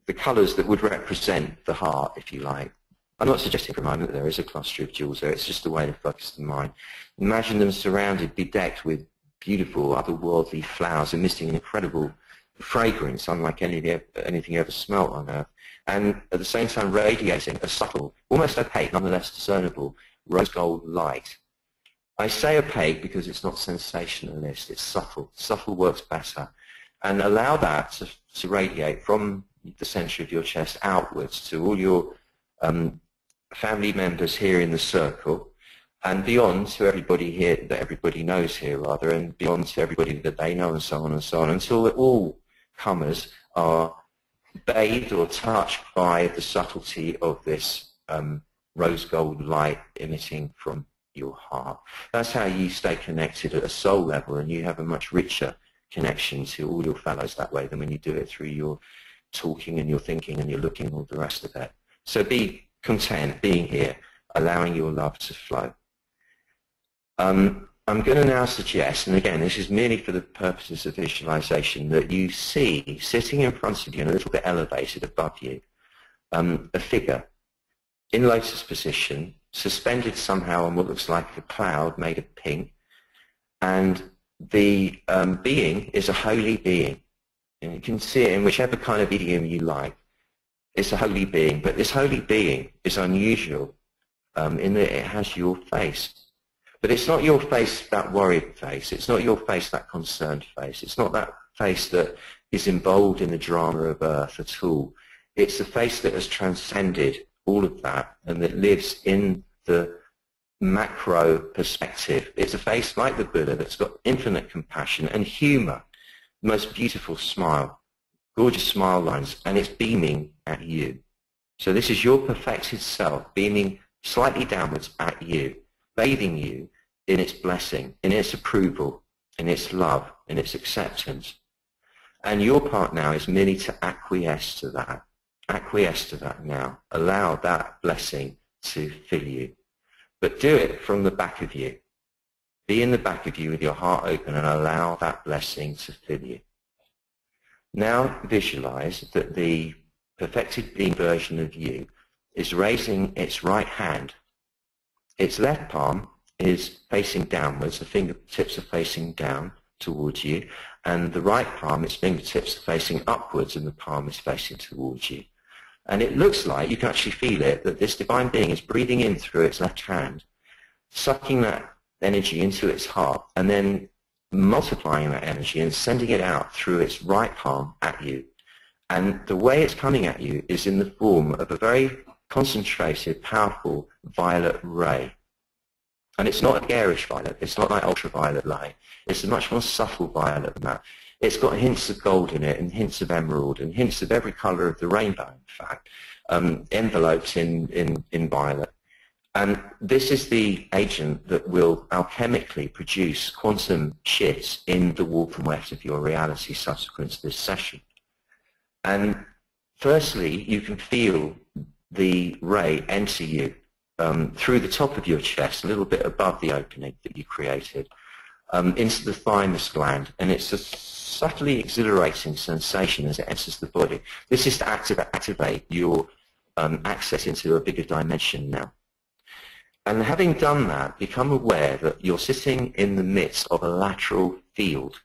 the colors that would represent the heart, if you like. I'm not suggesting for a moment that there is a cluster of jewels there. It's just a way to focus the mind. Imagine them surrounded, bedecked with beautiful, otherworldly flowers emitting an incredible fragrance, unlike any, anything you ever smelt on earth. And at the same time radiating a subtle, almost opaque, nonetheless discernible, rose gold light. I say opaque because it's not sensationalist, it's subtle. Subtle works better. And allow that to, to radiate from the center of your chest outwards to all your um, family members here in the circle and beyond to everybody here that everybody knows here rather and beyond to everybody that they know and so on and so on until all comers are bathed or touched by the subtlety of this um, rose gold light emitting from your heart. That's how you stay connected at a soul level and you have a much richer connection to all your fellows that way than when you do it through your talking and your thinking and your looking and all the rest of it. So be content being here, allowing your love to flow. Um, I'm going to now suggest, and again, this is merely for the purposes of visualization, that you see sitting in front of you and a little bit elevated above you, um, a figure in lotus position, suspended somehow on what looks like a cloud made of pink, and the um, being is a holy being. And you can see it in whichever kind of idiom you like. It's a holy being, but this holy being is unusual um, in that it has your face. But it's not your face, that worried face. It's not your face, that concerned face. It's not that face that is involved in the drama of earth at all. It's a face that has transcended all of that and that lives in the macro perspective. It's a face like the Buddha that's got infinite compassion and humor, the most beautiful smile, gorgeous smile lines, and it's beaming at you. So this is your perfected self beaming slightly downwards at you, bathing you in its blessing, in its approval, in its love, in its acceptance. And your part now is merely to acquiesce to that. Acquiesce to that now. Allow that blessing to fill you. But do it from the back of you. Be in the back of you with your heart open and allow that blessing to fill you. Now visualize that the perfected being version of you is raising its right hand. Its left palm is facing downwards, the fingertips are facing down towards you, and the right palm, its fingertips are facing upwards and the palm is facing towards you. And it looks like, you can actually feel it, that this divine being is breathing in through its left hand, sucking that energy into its heart, and then multiplying that energy and sending it out through its right palm at you. And the way it's coming at you is in the form of a very concentrated, powerful violet ray. And it's not a garish violet. It's not like ultraviolet light. It's a much more subtle violet than that. It's got hints of gold in it and hints of emerald and hints of every color of the rainbow, in fact, um, enveloped in, in, in violet. And this is the agent that will alchemically produce quantum shifts in the warp and weft of your reality subsequent to this session. And firstly, you can feel the ray enter you um, through the top of your chest, a little bit above the opening that you created, um, into the thymus gland. And it's a subtly exhilarating sensation as it enters the body. This is to activate, activate your um, access into a bigger dimension now. And having done that, become aware that you're sitting in the midst of a lateral field.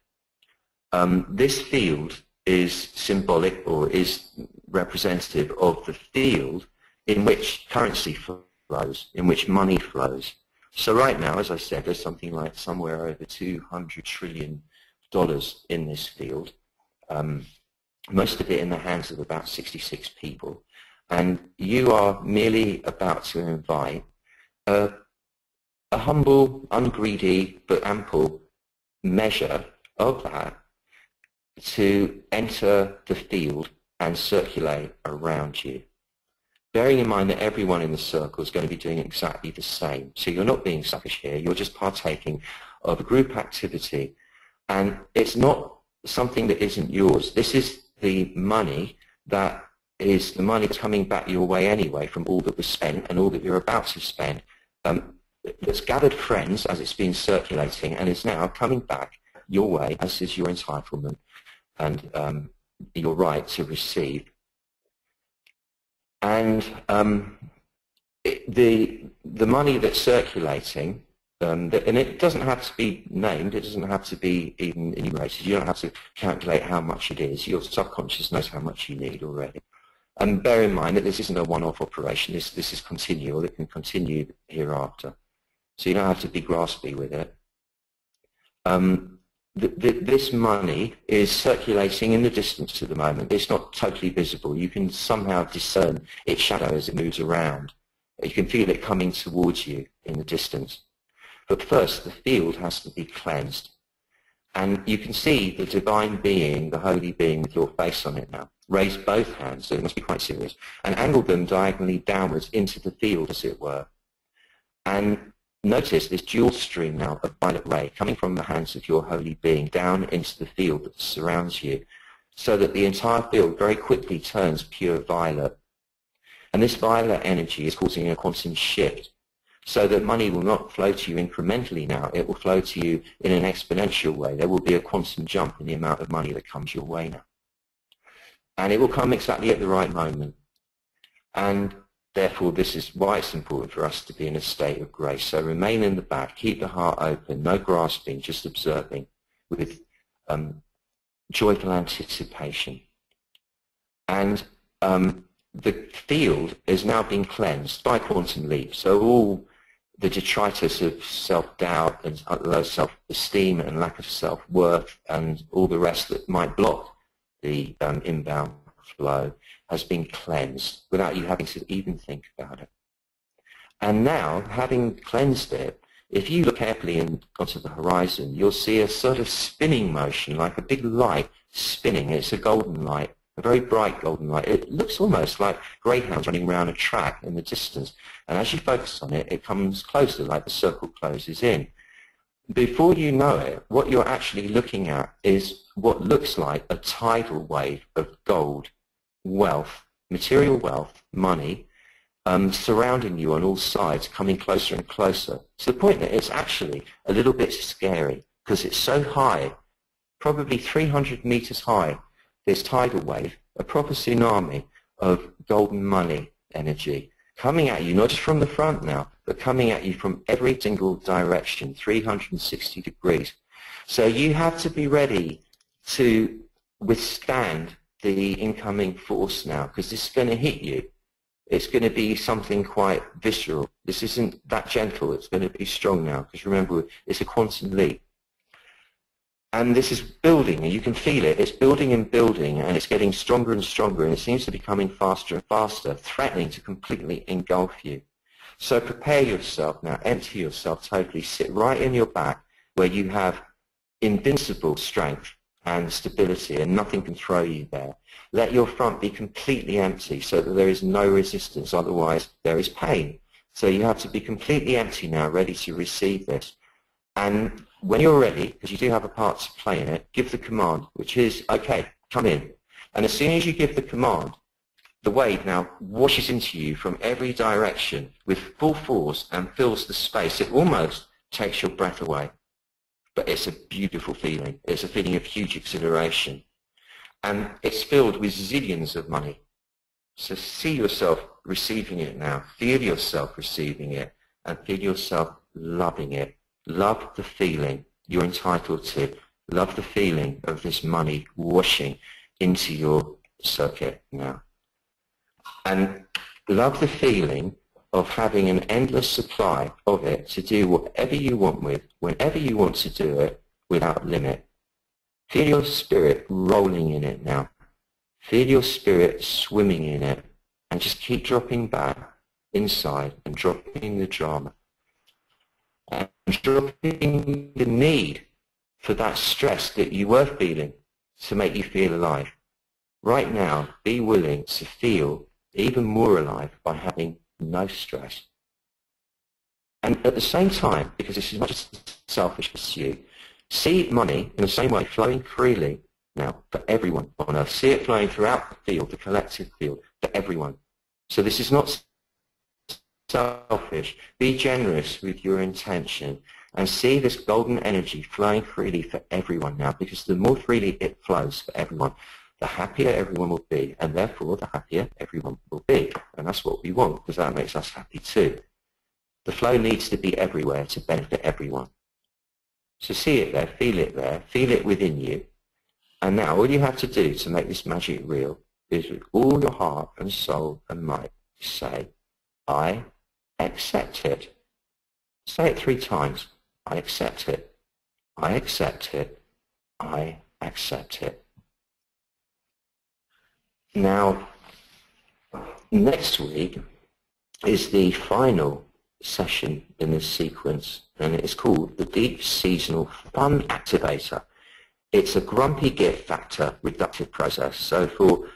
Um, this field is symbolic or is representative of the field in which currency flows, in which money flows. So right now, as I said, there's something like somewhere over 200 trillion dollars in this field, um, most of it in the hands of about 66 people. And you are merely about to invite a, humble, ungreedy, but ample measure of that to enter the field and circulate around you. bearing in mind that everyone in the circle is going to be doing exactly the same. So you're not being selfish here, you're just partaking of a group activity and it's not something that isn't yours. This is the money that is the money coming back your way anyway from all that was spent and all that you're about to spend. Um, it's gathered friends as it's been circulating and is now coming back your way, as is your entitlement and um, your right to receive. And um, it, the the money that's circulating, um, and it doesn't have to be named, it doesn't have to be even enumerated. You don't have to calculate how much it is. Your subconscious knows how much you need already. And bear in mind that this isn't a one-off operation. This this is continual. It can continue hereafter. So you don't have to be graspy with it. Um, this money is circulating in the distance at the moment. It's not totally visible. You can somehow discern its shadow as it moves around. You can feel it coming towards you in the distance. But first, the field has to be cleansed. And you can see the divine being, the holy being with your face on it now. Raise both hands, so it must be quite serious, and angle them diagonally downwards into the field, as it were. And Notice this dual stream now of violet ray coming from the hands of your holy being down into the field that surrounds you so that the entire field very quickly turns pure violet. And this violet energy is causing a quantum shift so that money will not flow to you incrementally now. It will flow to you in an exponential way. There will be a quantum jump in the amount of money that comes your way now. And it will come exactly at the right moment. And Therefore, this is why it's important for us to be in a state of grace. So remain in the back, keep the heart open, no grasping, just observing with um, joyful anticipation. And um, the field is now being cleansed by quantum leap. So all the detritus of self-doubt and low self-esteem and lack of self-worth and all the rest that might block the um, inbound flow has been cleansed without you having to even think about it. And now, having cleansed it, if you look carefully and onto the horizon, you'll see a sort of spinning motion, like a big light spinning. It's a golden light, a very bright golden light. It looks almost like greyhounds running around a track in the distance. And as you focus on it, it comes closer, like the circle closes in. Before you know it, what you're actually looking at is what looks like a tidal wave of gold wealth, material wealth, money, um, surrounding you on all sides, coming closer and closer, to the point that it's actually a little bit scary because it's so high, probably 300 meters high, this tidal wave, a proper tsunami of golden money energy coming at you, not just from the front now, but coming at you from every single direction, 360 degrees. So you have to be ready to withstand the incoming force now because this is going to hit you. It's going to be something quite visceral. This isn't that gentle. It's going to be strong now because remember, it's a quantum leap. And this is building, and you can feel it. It's building and building, and it's getting stronger and stronger, and it seems to be coming faster and faster, threatening to completely engulf you. So prepare yourself now, empty yourself totally, sit right in your back where you have invincible strength and stability and nothing can throw you there. Let your front be completely empty so that there is no resistance, otherwise there is pain. So you have to be completely empty now, ready to receive this. And when you're ready, because you do have a part to play in it, give the command, which is, okay, come in. And as soon as you give the command, the wave now washes into you from every direction with full force and fills the space. It almost takes your breath away but it's a beautiful feeling. It's a feeling of huge exhilaration. And it's filled with zillions of money. So see yourself receiving it now. Feel yourself receiving it and feel yourself loving it. Love the feeling you're entitled to. Love the feeling of this money washing into your circuit now. And love the feeling of having an endless supply of it to do whatever you want with, whenever you want to do it, without limit. Feel your spirit rolling in it now. Feel your spirit swimming in it and just keep dropping back inside and dropping the drama dropping the need for that stress that you were feeling to make you feel alive. Right now, be willing to feel even more alive by having no stress. And at the same time, because this is not just a selfish pursuit, see money in the same way flowing freely now for everyone on earth. See it flowing throughout the field, the collective field, for everyone. So this is not selfish. Be generous with your intention and see this golden energy flowing freely for everyone now because the more freely it flows for everyone, the happier everyone will be and therefore the happier everyone will be. And that's what we want because that makes us happy too. The flow needs to be everywhere to benefit everyone. So see it there, feel it there, feel it within you. And now all you have to do to make this magic real is with all your heart and soul and might say, I accept it. Say it three times. I accept it. I accept it. I accept it. Now, next week is the final session in this sequence, and it is called the Deep Seasonal Fun Activator. It's a grumpy git factor reductive process. So for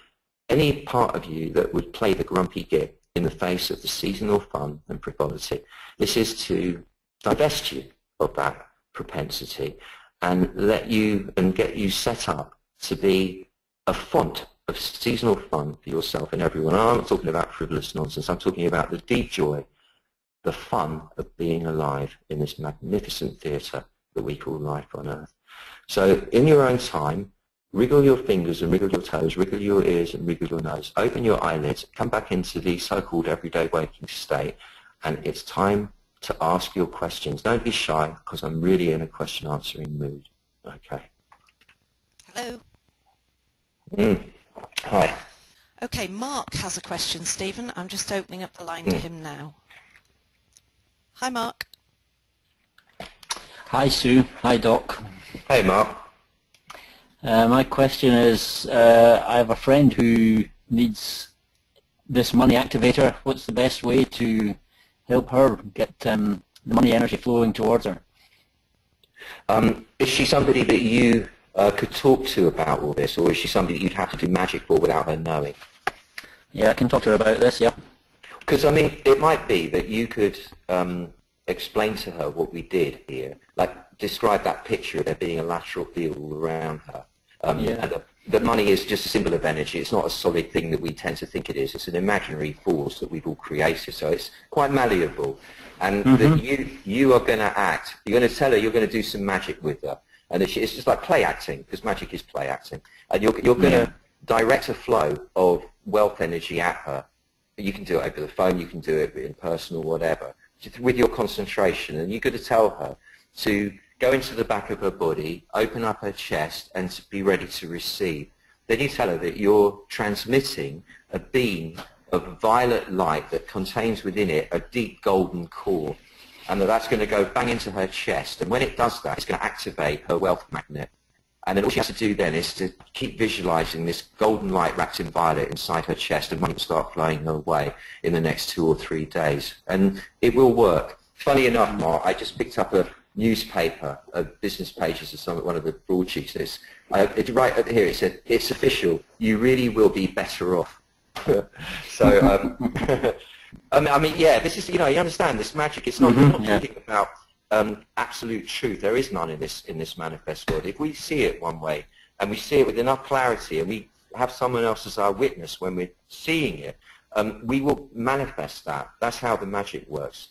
any part of you that would play the grumpy git in the face of the seasonal fun and frivolity, this is to divest you of that propensity and let you and get you set up to be a font of seasonal fun for yourself and everyone. I'm not talking about frivolous nonsense. I'm talking about the deep joy, the fun of being alive in this magnificent theatre that we call life on earth. So in your own time, wriggle your fingers and wriggle your toes, wriggle your ears and wriggle your nose, open your eyelids, come back into the so-called everyday waking state, and it's time to ask your questions. Don't be shy, because I'm really in a question answering mood. Okay. Hello. Mm. Hi. Okay, Mark has a question, Stephen. I'm just opening up the line mm. to him now. Hi, Mark. Hi, Sue. Hi, Doc. Hey, Mark. Uh, my question is, uh, I have a friend who needs this money activator. What's the best way to help her get um, the money energy flowing towards her? Um, is she somebody that you uh, could talk to about all this, or is she somebody that you'd have to do magic for without her knowing? Yeah, I can talk to her about this, yeah. Because, I mean, it might be that you could um, explain to her what we did here, like describe that picture of there being a lateral field all around her. Um, yeah. And the, money is just a symbol of energy. It's not a solid thing that we tend to think it is. It's an imaginary force that we've all created. So it's quite malleable. And mm-hmm. that you, you are going to act. You're going to tell her you're going to do some magic with her. And it's just like play acting, because magic is play acting. And you're, you're going to yeah. direct a flow of wealth energy at her. You can do it over the phone. You can do it in person or whatever with your concentration, and you're going to tell her to go into the back of her body, open up her chest, and be ready to receive. Then you tell her that you're transmitting a beam of violet light that contains within it a deep golden core, and that that's going to go bang into her chest. And when it does that, it's going to activate her wealth magnet. And then all she has to do then is to keep visualizing this golden light wrapped in violet inside her chest and money will start flowing her way in the next two or three days. And it will work. Funny enough, Mark, I just picked up a newspaper, a business pages of some, one of the broadsheets. It's, uh, it's right here, it said, it's official, you really will be better off. <laughs> so, um, <laughs> I, mean, I mean, yeah, this is, you know, you understand this magic. It's not, mm-hmm, not yeah. talking about um, absolute truth. There is none in this in this manifest world. If we see it one way and we see it with enough clarity, and we have someone else as our witness when we're seeing it, um, we will manifest that. That's how the magic works.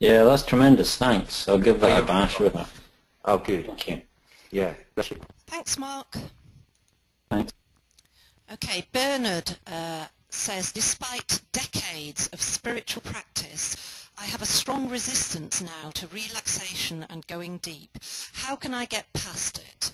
Yeah, that's tremendous. Thanks. I'll give that a bash with her. Oh, good. Thank you. Yeah. Thanks, Mark. Thanks. Okay, Bernard uh, says, despite decades of spiritual practice, I have a strong resistance now to relaxation and going deep. How can I get past it?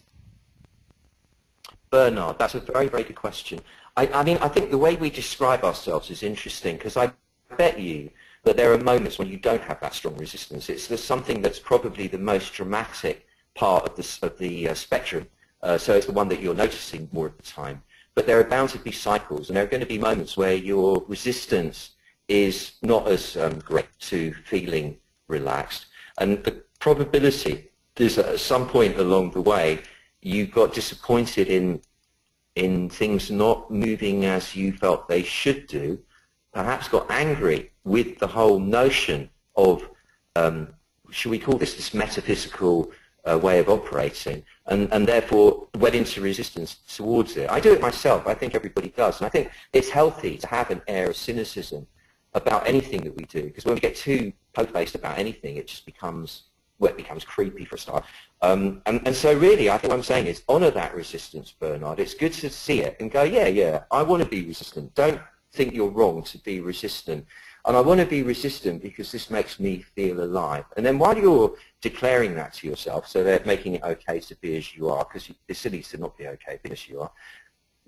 Bernard, that's a very, very good question. I, I mean, I think the way we describe ourselves is interesting because I bet you that there are moments when you don't have that strong resistance. It's there's something that's probably the most dramatic part of the, of the uh, spectrum. Uh, so it's the one that you're noticing more of the time. But there are bound to be cycles, and there are going to be moments where your resistance is not as um, great to feeling relaxed. And the probability is that at some point along the way you got disappointed in in things not moving as you felt they should do, perhaps got angry with the whole notion of, um, should we call this this metaphysical uh, way of operating, and, and therefore went into resistance towards it. I do it myself. I think everybody does. And I think it's healthy to have an air of cynicism about anything that we do, because when we get too poke-faced about anything, it just becomes well, it becomes creepy for a start. Um, and, and so really, I think what I'm saying is honour that resistance, Bernard. It's good to see it and go, yeah, yeah, I want to be resistant. Don't think you're wrong to be resistant. And I want to be resistant because this makes me feel alive. And then while you're declaring that to yourself, so they're making it okay to be as you are, because it's silly to not be okay being as you are,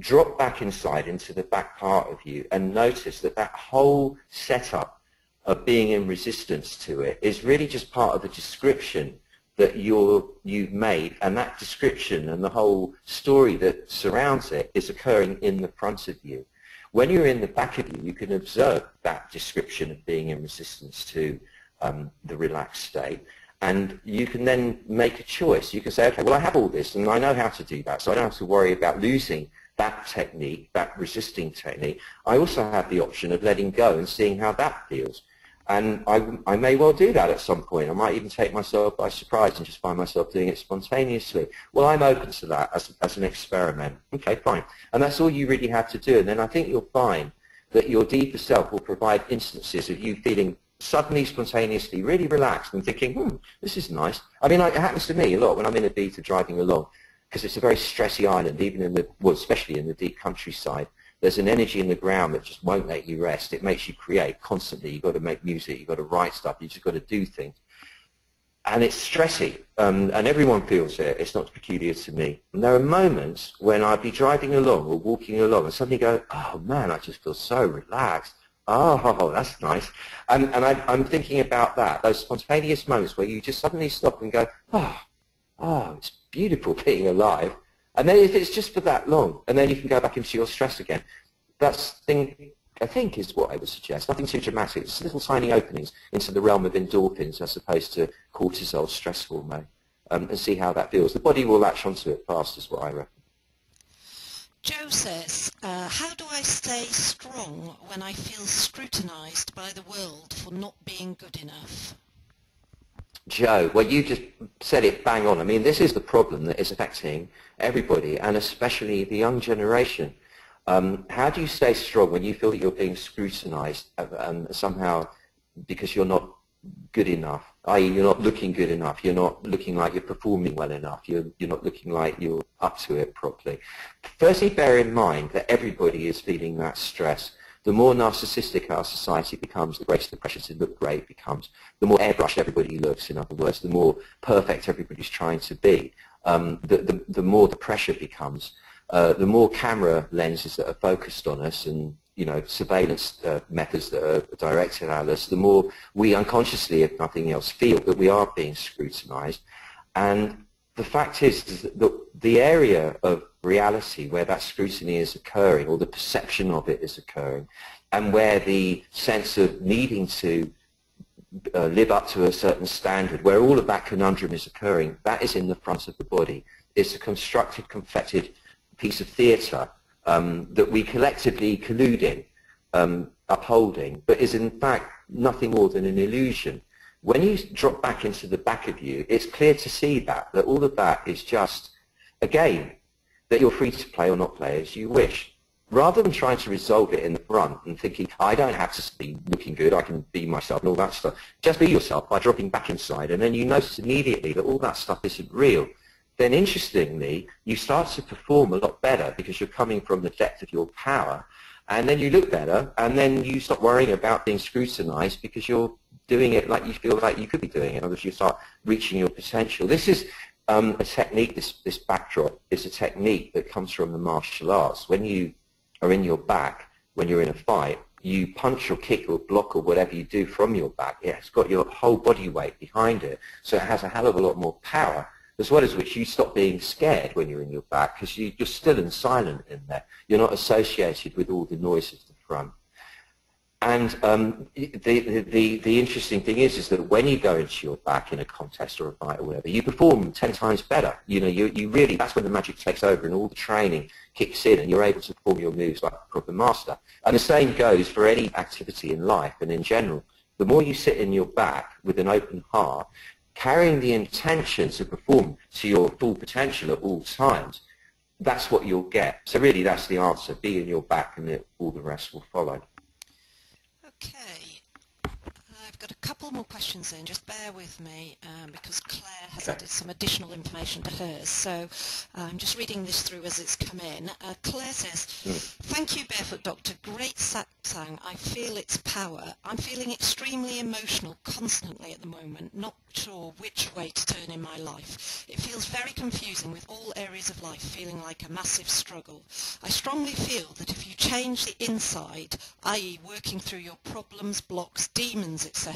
drop back inside into the back part of you and notice that that whole setup of being in resistance to it is really just part of the description that you're, you've made, and that description and the whole story that surrounds it is occurring in the front of you. When you're in the back of you, you can observe that description of being in resistance to um, the relaxed state. And you can then make a choice. You can say, okay, well, I have all this, and I know how to do that, so I don't have to worry about losing that technique, that resisting technique. I also have the option of letting go and seeing how that feels. And I, I may well do that at some point. I might even take myself by surprise and just find myself doing it spontaneously. Well, I'm open to that as, as an experiment. Okay, fine. And that's all you really have to do. And then I think you'll find that your deeper self will provide instances of you feeling suddenly, spontaneously, really relaxed and thinking, hmm, this is nice. I mean, it happens to me a lot when I'm in Ibiza driving along because it's a very stressy island, even in the, well, especially in the deep countryside there's an energy in the ground that just won't let you rest. It makes you create constantly. You've got to make music. You've got to write stuff. You've just got to do things. And it's stressy, um, and everyone feels it. It's not peculiar to me. And there are moments when I'd be driving along or walking along and suddenly go, oh man, I just feel so relaxed. Oh, <laughs> that's nice. And, and I, I'm thinking about that, those spontaneous moments where you just suddenly stop and go, oh, oh, it's beautiful <laughs> being alive. And then if it's just for that long, and then you can go back into your stress again, that's thing I think is what I would suggest. Nothing too dramatic. It's little tiny openings into the realm of endorphins as opposed to cortisol, stress hormone, um, and see how that feels. The body will latch onto it fast is what I reckon. Joe says, uh, how do I stay strong when I feel scrutinised by the world for not being good enough? Joe, well, you just said it bang on. I mean, this is the problem that is affecting everybody, and especially the young generation. Um, how do you stay strong when you feel that you're being scrutinized and somehow because you're not good enough, i.e. you're not looking good enough, you're not looking like you're performing well enough, you're, you're not looking like you're up to it properly. Firstly, bear in mind that everybody is feeling that stress the more narcissistic our society becomes, the greater the pressure to look great becomes. The more airbrushed everybody looks, in other words, the more perfect everybody's trying to be, um, the, the, the, more the pressure becomes. Uh, the more camera lenses that are focused on us and you know, surveillance uh, methods that are directed at us, the more we unconsciously, if nothing else, feel that we are being scrutinized. And the fact is, is that the, area of reality where that scrutiny is occurring or the perception of it is occurring and where the sense of needing to uh, live up to a certain standard, where all of that conundrum is occurring, that is in the front of the body. It's a constructed, confected piece of theatre um, that we collectively collude in, um, upholding, but is in fact nothing more than an illusion. When you drop back into the back of you, it's clear to see that, that all of that is just a game that you're free to play or not play as you wish. Rather than trying to resolve it in the front and thinking, I don't have to be looking good, I can be myself and all that stuff. Just be yourself by dropping back inside and then you notice immediately that all that stuff isn't real. Then interestingly, you start to perform a lot better because you're coming from the depth of your power and then you look better and then you stop worrying about being scrutinized because you're doing it like you feel like you could be doing it. In other words, you start reaching your potential. This is um, a technique, this, this backdrop is a technique that comes from the martial arts. When you are in your back, when you're in a fight, you punch or kick or block or whatever you do from your back. It's got your whole body weight behind it. So it has a hell of a lot more power, as well as which you stop being scared when you're in your back because you, you're still and silent in there. You're not associated with all the noise of the front. And um, the, the, the interesting thing is, is that when you go into your back in a contest or a fight or whatever, you perform 10 times better. You know, you, you really, that's when the magic takes over and all the training kicks in and you're able to perform your moves like a proper master. And the same goes for any activity in life and in general. The more you sit in your back with an open heart, carrying the intention to perform to your full potential at all times, that's what you'll get. So really that's the answer. Be in your back and it, all the rest will follow. Okay. I've got a couple more questions in. Just bear with me um, because Claire has okay. added some additional information to hers. So I'm just reading this through as it's come in. Uh, Claire says, mm. thank you, Barefoot Doctor. Great satsang. I feel its power. I'm feeling extremely emotional constantly at the moment, not sure which way to turn in my life. It feels very confusing with all areas of life feeling like a massive struggle. I strongly feel that if you change the inside, i.e. working through your problems, blocks, demons, etc.,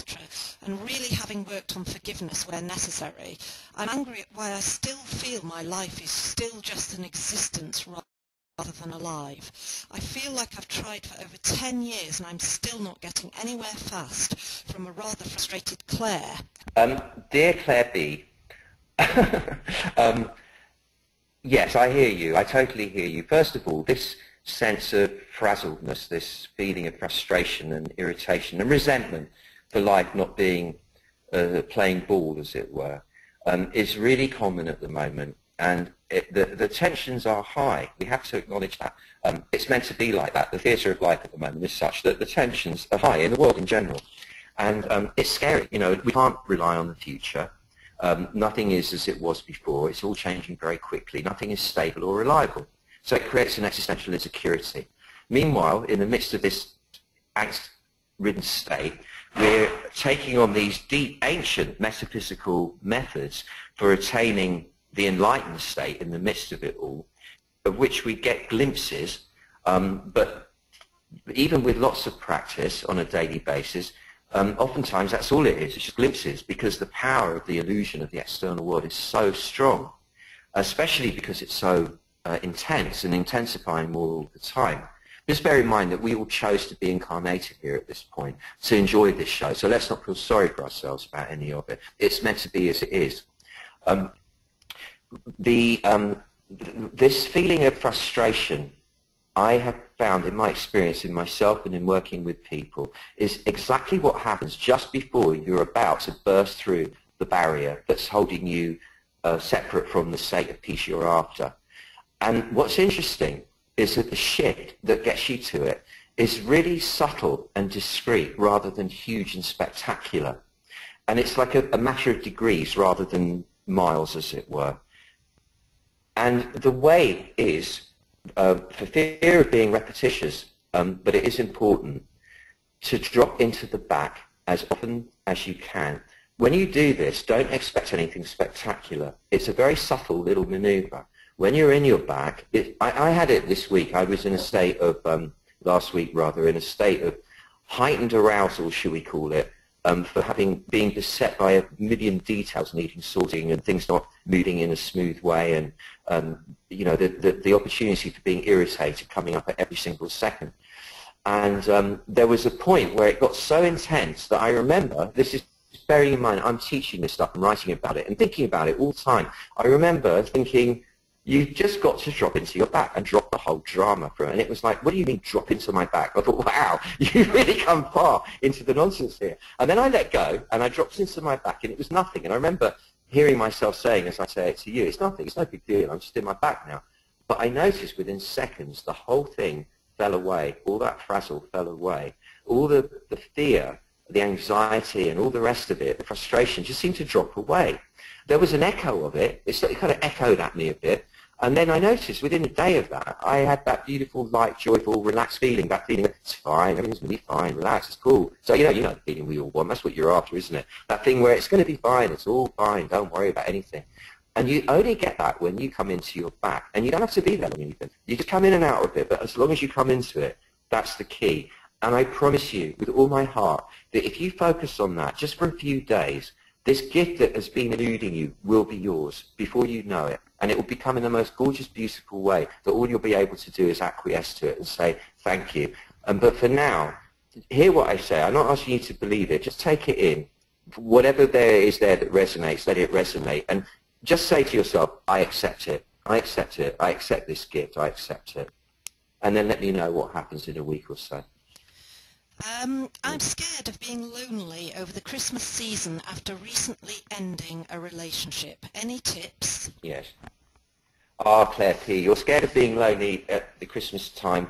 and really having worked on forgiveness where necessary, I'm angry at why I still feel my life is still just an existence rather rather than alive. I feel like I've tried for over 10 years and I'm still not getting anywhere fast from a rather frustrated Claire. Um, dear Claire B, <laughs> um, yes, I hear you. I totally hear you. First of all, this sense of frazzledness, this feeling of frustration and irritation and resentment for life not being uh, playing ball, as it were, um, is really common at the moment and it, the, the tensions are high. We have to acknowledge that. Um, it's meant to be like that. The theatre of life at the moment is such that the tensions are high in the world in general. And um, it's scary. You know, we can't rely on the future. Um, nothing is as it was before. It's all changing very quickly. Nothing is stable or reliable. So it creates an existential insecurity. Meanwhile, in the midst of this angst-ridden state, we're taking on these deep, ancient metaphysical methods for attaining the enlightened state in the midst of it all, of which we get glimpses, um, but even with lots of practice on a daily basis, um, oftentimes that's all it is, it's just glimpses, because the power of the illusion of the external world is so strong, especially because it's so uh, intense and intensifying more all the time. Just bear in mind that we all chose to be incarnated here at this point to enjoy this show, so let's not feel sorry for ourselves about any of it. It's meant to be as it is. Um, the um, this feeling of frustration I have found in my experience in myself and in working with people is exactly what happens just before you're about to burst through the barrier that's holding you uh, separate from the state of peace you're after. And what's interesting is that the shift that gets you to it is really subtle and discreet rather than huge and spectacular. And it's like a, a matter of degrees rather than miles, as it were. And the way is, uh, for fear of being repetitious, um, but it is important, to drop into the back as often as you can. When you do this, don't expect anything spectacular. It's a very subtle little maneuver. When you're in your back, it, I, I, had it this week. I was in a state of, um, last week rather, in a state of heightened arousal, should we call it, um, for having being beset by a million details needing sorting and things not moving in a smooth way and um, you know the, the, the, opportunity for being irritated coming up at every single second. And um, there was a point where it got so intense that I remember, this is bearing in mind I'm teaching this stuff and writing about it and thinking about it all the time. I remember thinking, You've just got to drop into your back and drop the whole drama from it. And it was like, what do you mean drop into my back? I thought, <laughs> wow, you've really come far into the nonsense here. And then I let go and I dropped into my back and it was nothing. And I remember hearing myself saying, as I say it to you, it's nothing, it's no big deal, I'm just in my back now. But I noticed within seconds the whole thing fell away, all that frazzle fell away, all the, the fear, the anxiety and all the rest of it, the frustration just seemed to drop away. There was an echo of it, it sort of kind of echoed at me a bit, and then I noticed within a day of that, I had that beautiful, light, joyful, relaxed feeling, that feeling that it's fine, everything's going to be fine, relax, it's cool. So, you know, you know the feeling we all want. That's what you're after, isn't it? That thing where it's going to be fine, it's all fine, don't worry about anything. And you only get that when you come into your back. And you don't have to be there long anything. You just come in and out of it, but as long as you come into it, that's the key. And I promise you, with all my heart, that if you focus on that just for a few days, this gift that has been eluding you will be yours before you know it. And it will become in the most gorgeous, beautiful way that all you'll be able to do is acquiesce to it and say, thank you. Um, but for now, hear what I say. I'm not asking you to believe it. Just take it in. Whatever there is there that resonates, let it resonate. And just say to yourself, I accept it. I accept it. I accept this gift. I accept it. And then let me know what happens in a week or so. Um, I'm scared of being lonely over the Christmas season after recently ending a relationship. Any tips? Yes. Ah, Claire P., you're scared of being lonely at the Christmas time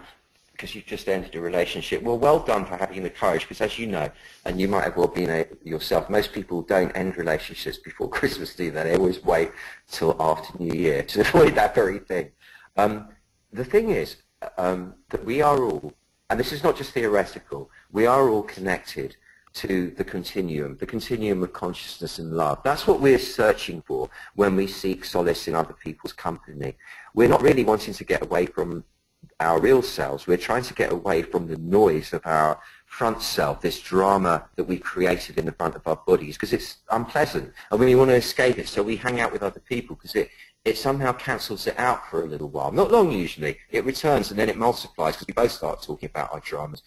because you've just ended a relationship. Well, well done for having the courage because as you know, and you might have well been a, yourself, most people don't end relationships before <laughs> Christmas, do they? They always wait till after New Year <laughs> to avoid that very thing. Um, the thing is um, that we are all, and this is not just theoretical, we are all connected to the continuum, the continuum of consciousness and love. That's what we're searching for when we seek solace in other people's company. We're not really wanting to get away from our real selves. We're trying to get away from the noise of our front self, this drama that we've created in the front of our bodies, because it's unpleasant, and we want to escape it. So we hang out with other people because it, it somehow cancels it out for a little while. Not long usually. It returns and then it multiplies because we both start talking about our dramas.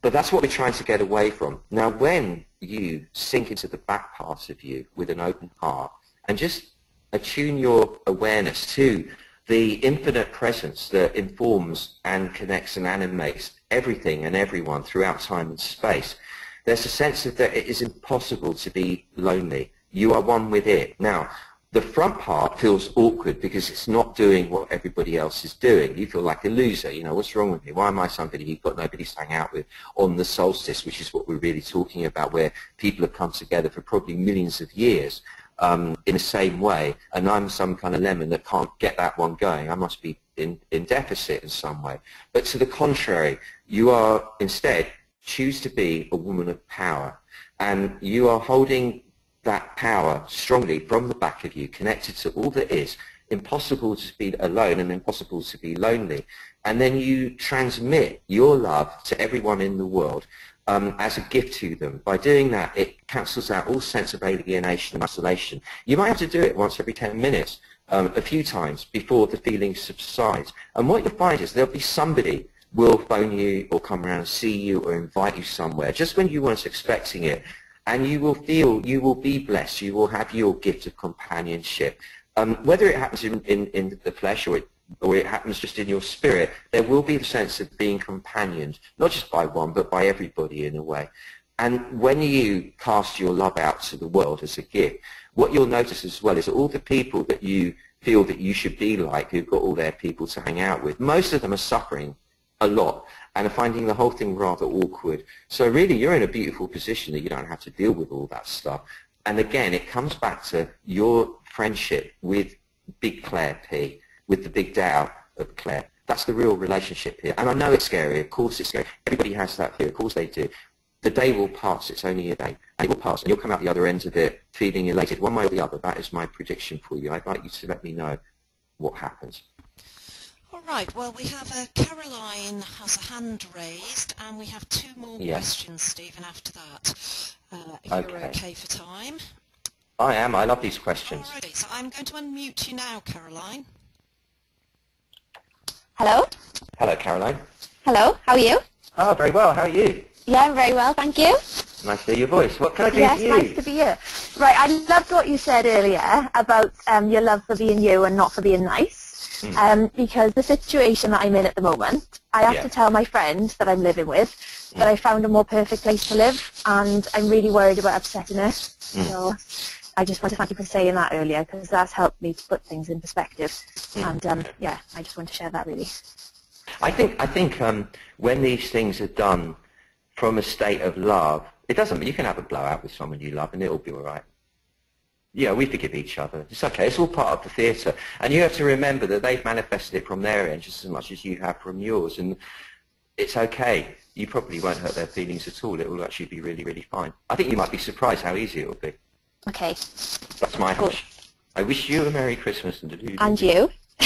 But that's what we're trying to get away from. Now, when you sink into the back part of you with an open heart and just attune your awareness to the infinite presence that informs and connects and animates everything and everyone throughout time and space, there's a sense of that it is impossible to be lonely. You are one with it. Now, the front part feels awkward because it's not doing what everybody else is doing. You feel like a loser. You know, what's wrong with me? Why am I somebody you've got nobody to hang out with on the solstice, which is what we're really talking about, where people have come together for probably millions of years um, in the same way, and I'm some kind of lemon that can't get that one going. I must be in, in deficit in some way. But to the contrary, you are instead choose to be a woman of power, and you are holding that power strongly from the back of you, connected to all that is, impossible to be alone and impossible to be lonely. And then you transmit your love to everyone in the world um, as a gift to them. By doing that, it cancels out all sense of alienation and isolation. You might have to do it once every 10 minutes, um, a few times before the feeling subsides. And what you'll find is there'll be somebody will phone you or come around and see you or invite you somewhere just when you weren't expecting it and you will feel you will be blessed. You will have your gift of companionship. Um, whether it happens in, in, in the flesh or it, or it happens just in your spirit, there will be the sense of being companioned, not just by one, but by everybody in a way. And when you cast your love out to the world as a gift, what you'll notice as well is that all the people that you feel that you should be like, who've got all their people to hang out with, most of them are suffering a lot and finding the whole thing rather awkward. So really, you're in a beautiful position that you don't have to deal with all that stuff. And again, it comes back to your friendship with Big Claire P, with the big Tao of Claire. That's the real relationship here. And I know it's scary. Of course it's scary. Everybody has that fear. Of course they do. The day will pass. It's only a day. And it will pass. And you'll come out the other end of it feeling elated one way or the other. That is my prediction for you. I'd like you to let me know what happens. All right. Well, we have uh, Caroline has a hand raised, and we have two more Yeah. questions, Stephen. After that, uh, if Okay. you're okay for time. I am. I love these questions. Alrighty. So I'm going to unmute you now, Caroline. Hello? Hello, Caroline. Hello, how are you? Oh, very well. How are you? Yeah, I'm very well, thank you. Nice to hear your voice. What can I do Yes, for you? Yes, nice to be here. Right, I loved what you said earlier about um, your love for being you and not for being nice. Mm. Um, because the situation that I'm in at the moment, I have Yeah. to tell my friend that I'm living with that I found a more perfect place to live and I'm really worried about upsetting her. Mm. So I just want to thank you for saying that earlier because that's helped me to put things in perspective. Mm. And um, yeah, I just want to share that really. I think I think um, when these things are done from a state of love, it doesn't. Mean you can have a blowout with someone you love, and it'll be all right. Yeah, we forgive each other. It's okay. It's all part of the theatre, and you have to remember that they've manifested it from their end just as much as you have from yours, and it's okay. You probably won't hurt their feelings at all. It will actually be really, really fine. I think you might be surprised how easy it will be. Okay, That's my Cool. hunch. I wish you a Merry Christmas and a do. and you? <laughs>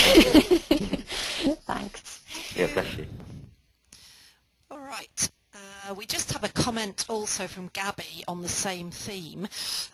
Thanks. Yeah, bless you. All right. Uh, we just have a comment also from Gabby on the same theme.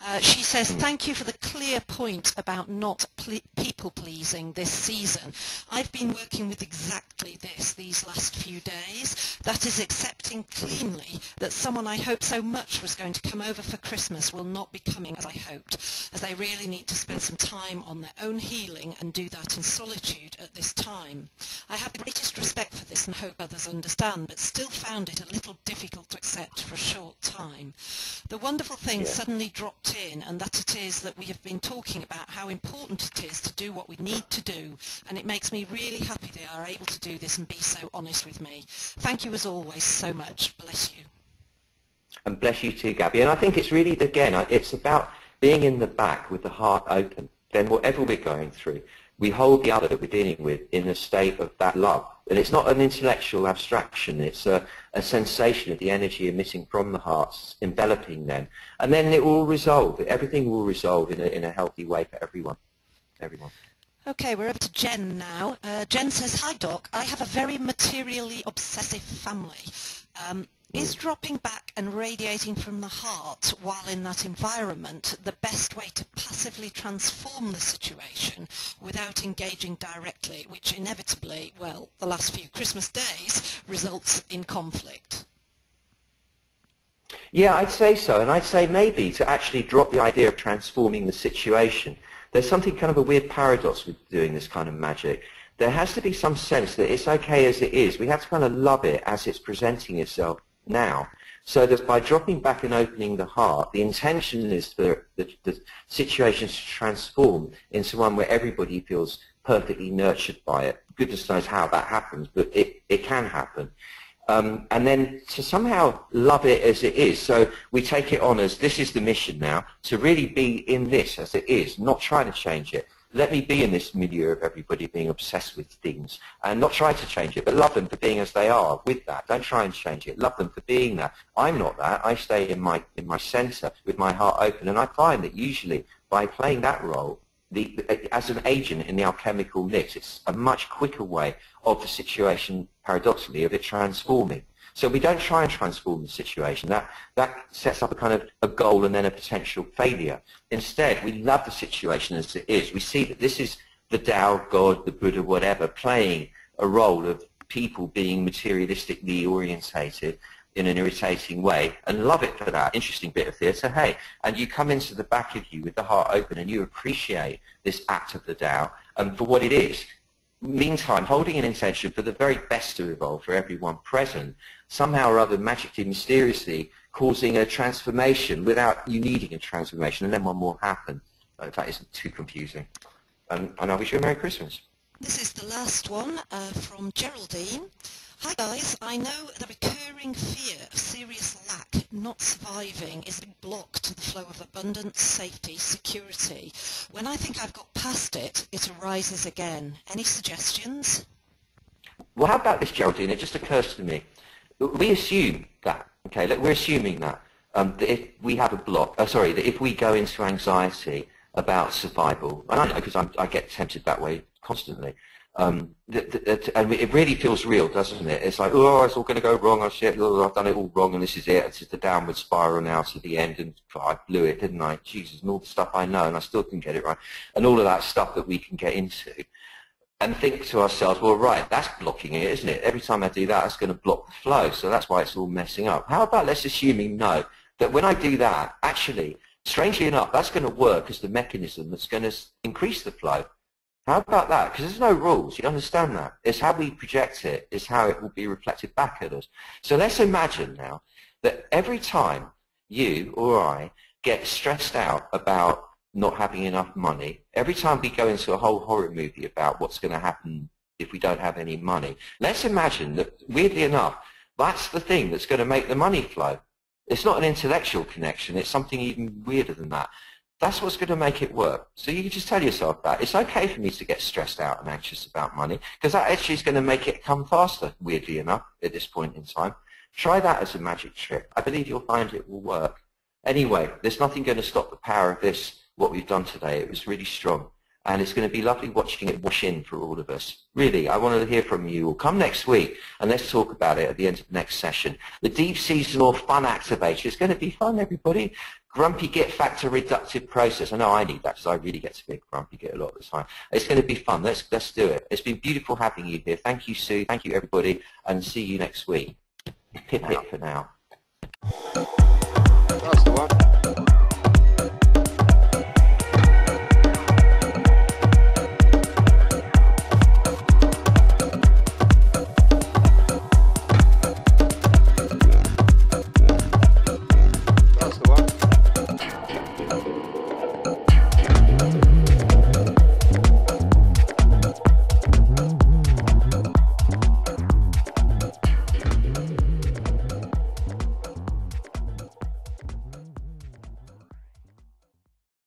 Uh, she says, Hmm. thank you for the clear point about not ple- people pleasing this season. I've been working with exactly this these last few days. That is accepting cleanly that someone I hoped so much was going to come over for Christmas will not be coming as I hoped, as they really need to spend some time on their own healing and do that in solitude at this time. I have the greatest respect for this and hope others understand, but still found it a little difficult to accept for a short time. The wonderful thing Yeah. suddenly dropped in, and that it is that we have been talking about how important it is to do what we need to do, and it makes me really happy they are able to do this and be so honest with me. Thank you as always so much. Bless you. And bless you too, Gabby. And I think it's really, again, it's about being in the back with the heart open. Then whatever we're going through, we hold the other that we're dealing with in a state of that love. And it's not an intellectual abstraction. It's a, a sensation of the energy emitting from the hearts, enveloping them. And then it will resolve. Everything will resolve in a, in a healthy way for everyone. Everyone. Okay, we're over to Jen now. Uh, Jen says, Hi Doc, I have a very materially obsessive family. Um, is mm. dropping back and radiating from the heart while in that environment the best way to passively transform the situation without engaging directly, which inevitably, well, the last few Christmas days results in conflict? Yeah, I'd say so. And I'd say maybe to actually drop the idea of transforming the situation. There's something kind of a weird paradox with doing this kind of magic. There has to be some sense that it's okay as it is. We have to kind of love it as it's presenting itself now. So that by dropping back and opening the heart, the intention is for the, the situation to transform into one where everybody feels perfectly nurtured by it. Goodness knows how that happens, but it, it can happen um, and then to somehow love it as it is. So we take it on as this is the mission now, to really be in this as it is, not trying to change it. Let me be in this milieu of everybody being obsessed with things and not try to change it, but love them for being as they are with that. Don't try and change it. Love them for being that. I'm not that. I stay in my, in my center with my heart open. And I find that usually by playing that role, the, as an agent in the alchemical mix, it's a much quicker way of the situation, paradoxically, of it transforming. So we don't try and transform the situation. That, that sets up a kind of a goal and then a potential failure. Instead, we love the situation as it is. We see that this is the Tao, God, the Buddha, whatever, playing a role of people being materialistically orientated in an irritating way and love it for that. Interesting bit of theatre, hey. And you come into the back of you with the heart open and you appreciate this act of the Tao and for what it is. Meantime, holding an intention for the very best to evolve for everyone present, somehow or other magically, mysteriously causing a transformation without you needing a transformation and then one will happen. If that isn't too confusing. Um, and I wish you a Merry Christmas. This is the last one uh, from Geraldine. Hi guys, I know the recurring fear of serious lack, not surviving, is a block to the flow of abundance, safety, security. When I think I've got past it, it arises again. Any suggestions? Well, how about this, Geraldine? It just occurs to me. We assume that, okay, like we're assuming that, um, that if we have a block, uh, sorry, that if we go into anxiety about survival, and I know because I get tempted that way constantly, um, and it really feels real, doesn't it? It's like, oh, it's all going to go wrong. Oh, shit, oh, I've done it all wrong, and this is it. It's just a downward spiral now to the end, and oh, I blew it, didn't I? Jesus, and all the stuff I know, and I still didn't get it right, and all of that stuff that we can get into and think to ourselves, well, right, that's blocking it, isn't it? Every time I do that, it's going to block the flow, so that's why it's all messing up. How about let's assuming, no, that when I do that, actually, strangely enough, that's going to work as the mechanism that's going to increase the flow. How about that? Because there's no rules. You understand that? It's how we project it. It's how it will be reflected back at us. So let's imagine now that every time you or I get stressed out about not having enough money, every time we go into a whole horror movie about what's going to happen if we don't have any money, let's imagine that, weirdly enough, that's the thing that's going to make the money flow. It's not an intellectual connection. It's something even weirder than that. That's what's going to make it work. So you can just tell yourself that. It's okay for me to get stressed out and anxious about money because that actually is going to make it come faster, weirdly enough, at this point in time. Try that as a magic trick. I believe you'll find it will work. Anyway, there's nothing going to stop the power of this, what we've done today. It was really strong. and it's going to be lovely watching it wash in for all of us. Really, I want to hear from you. Well, come next week and let's talk about it at the end of the next session. The deep seasonal fun activator. It's going to be fun, everybody. Grumpy get factor reductive process. I know I need that because I really get to be grumpy get a lot of the time. It's going to be fun. Let's, let's do it. It's been beautiful having you here. Thank you, Sue. Thank you, everybody. And see you next week. Pip it for now.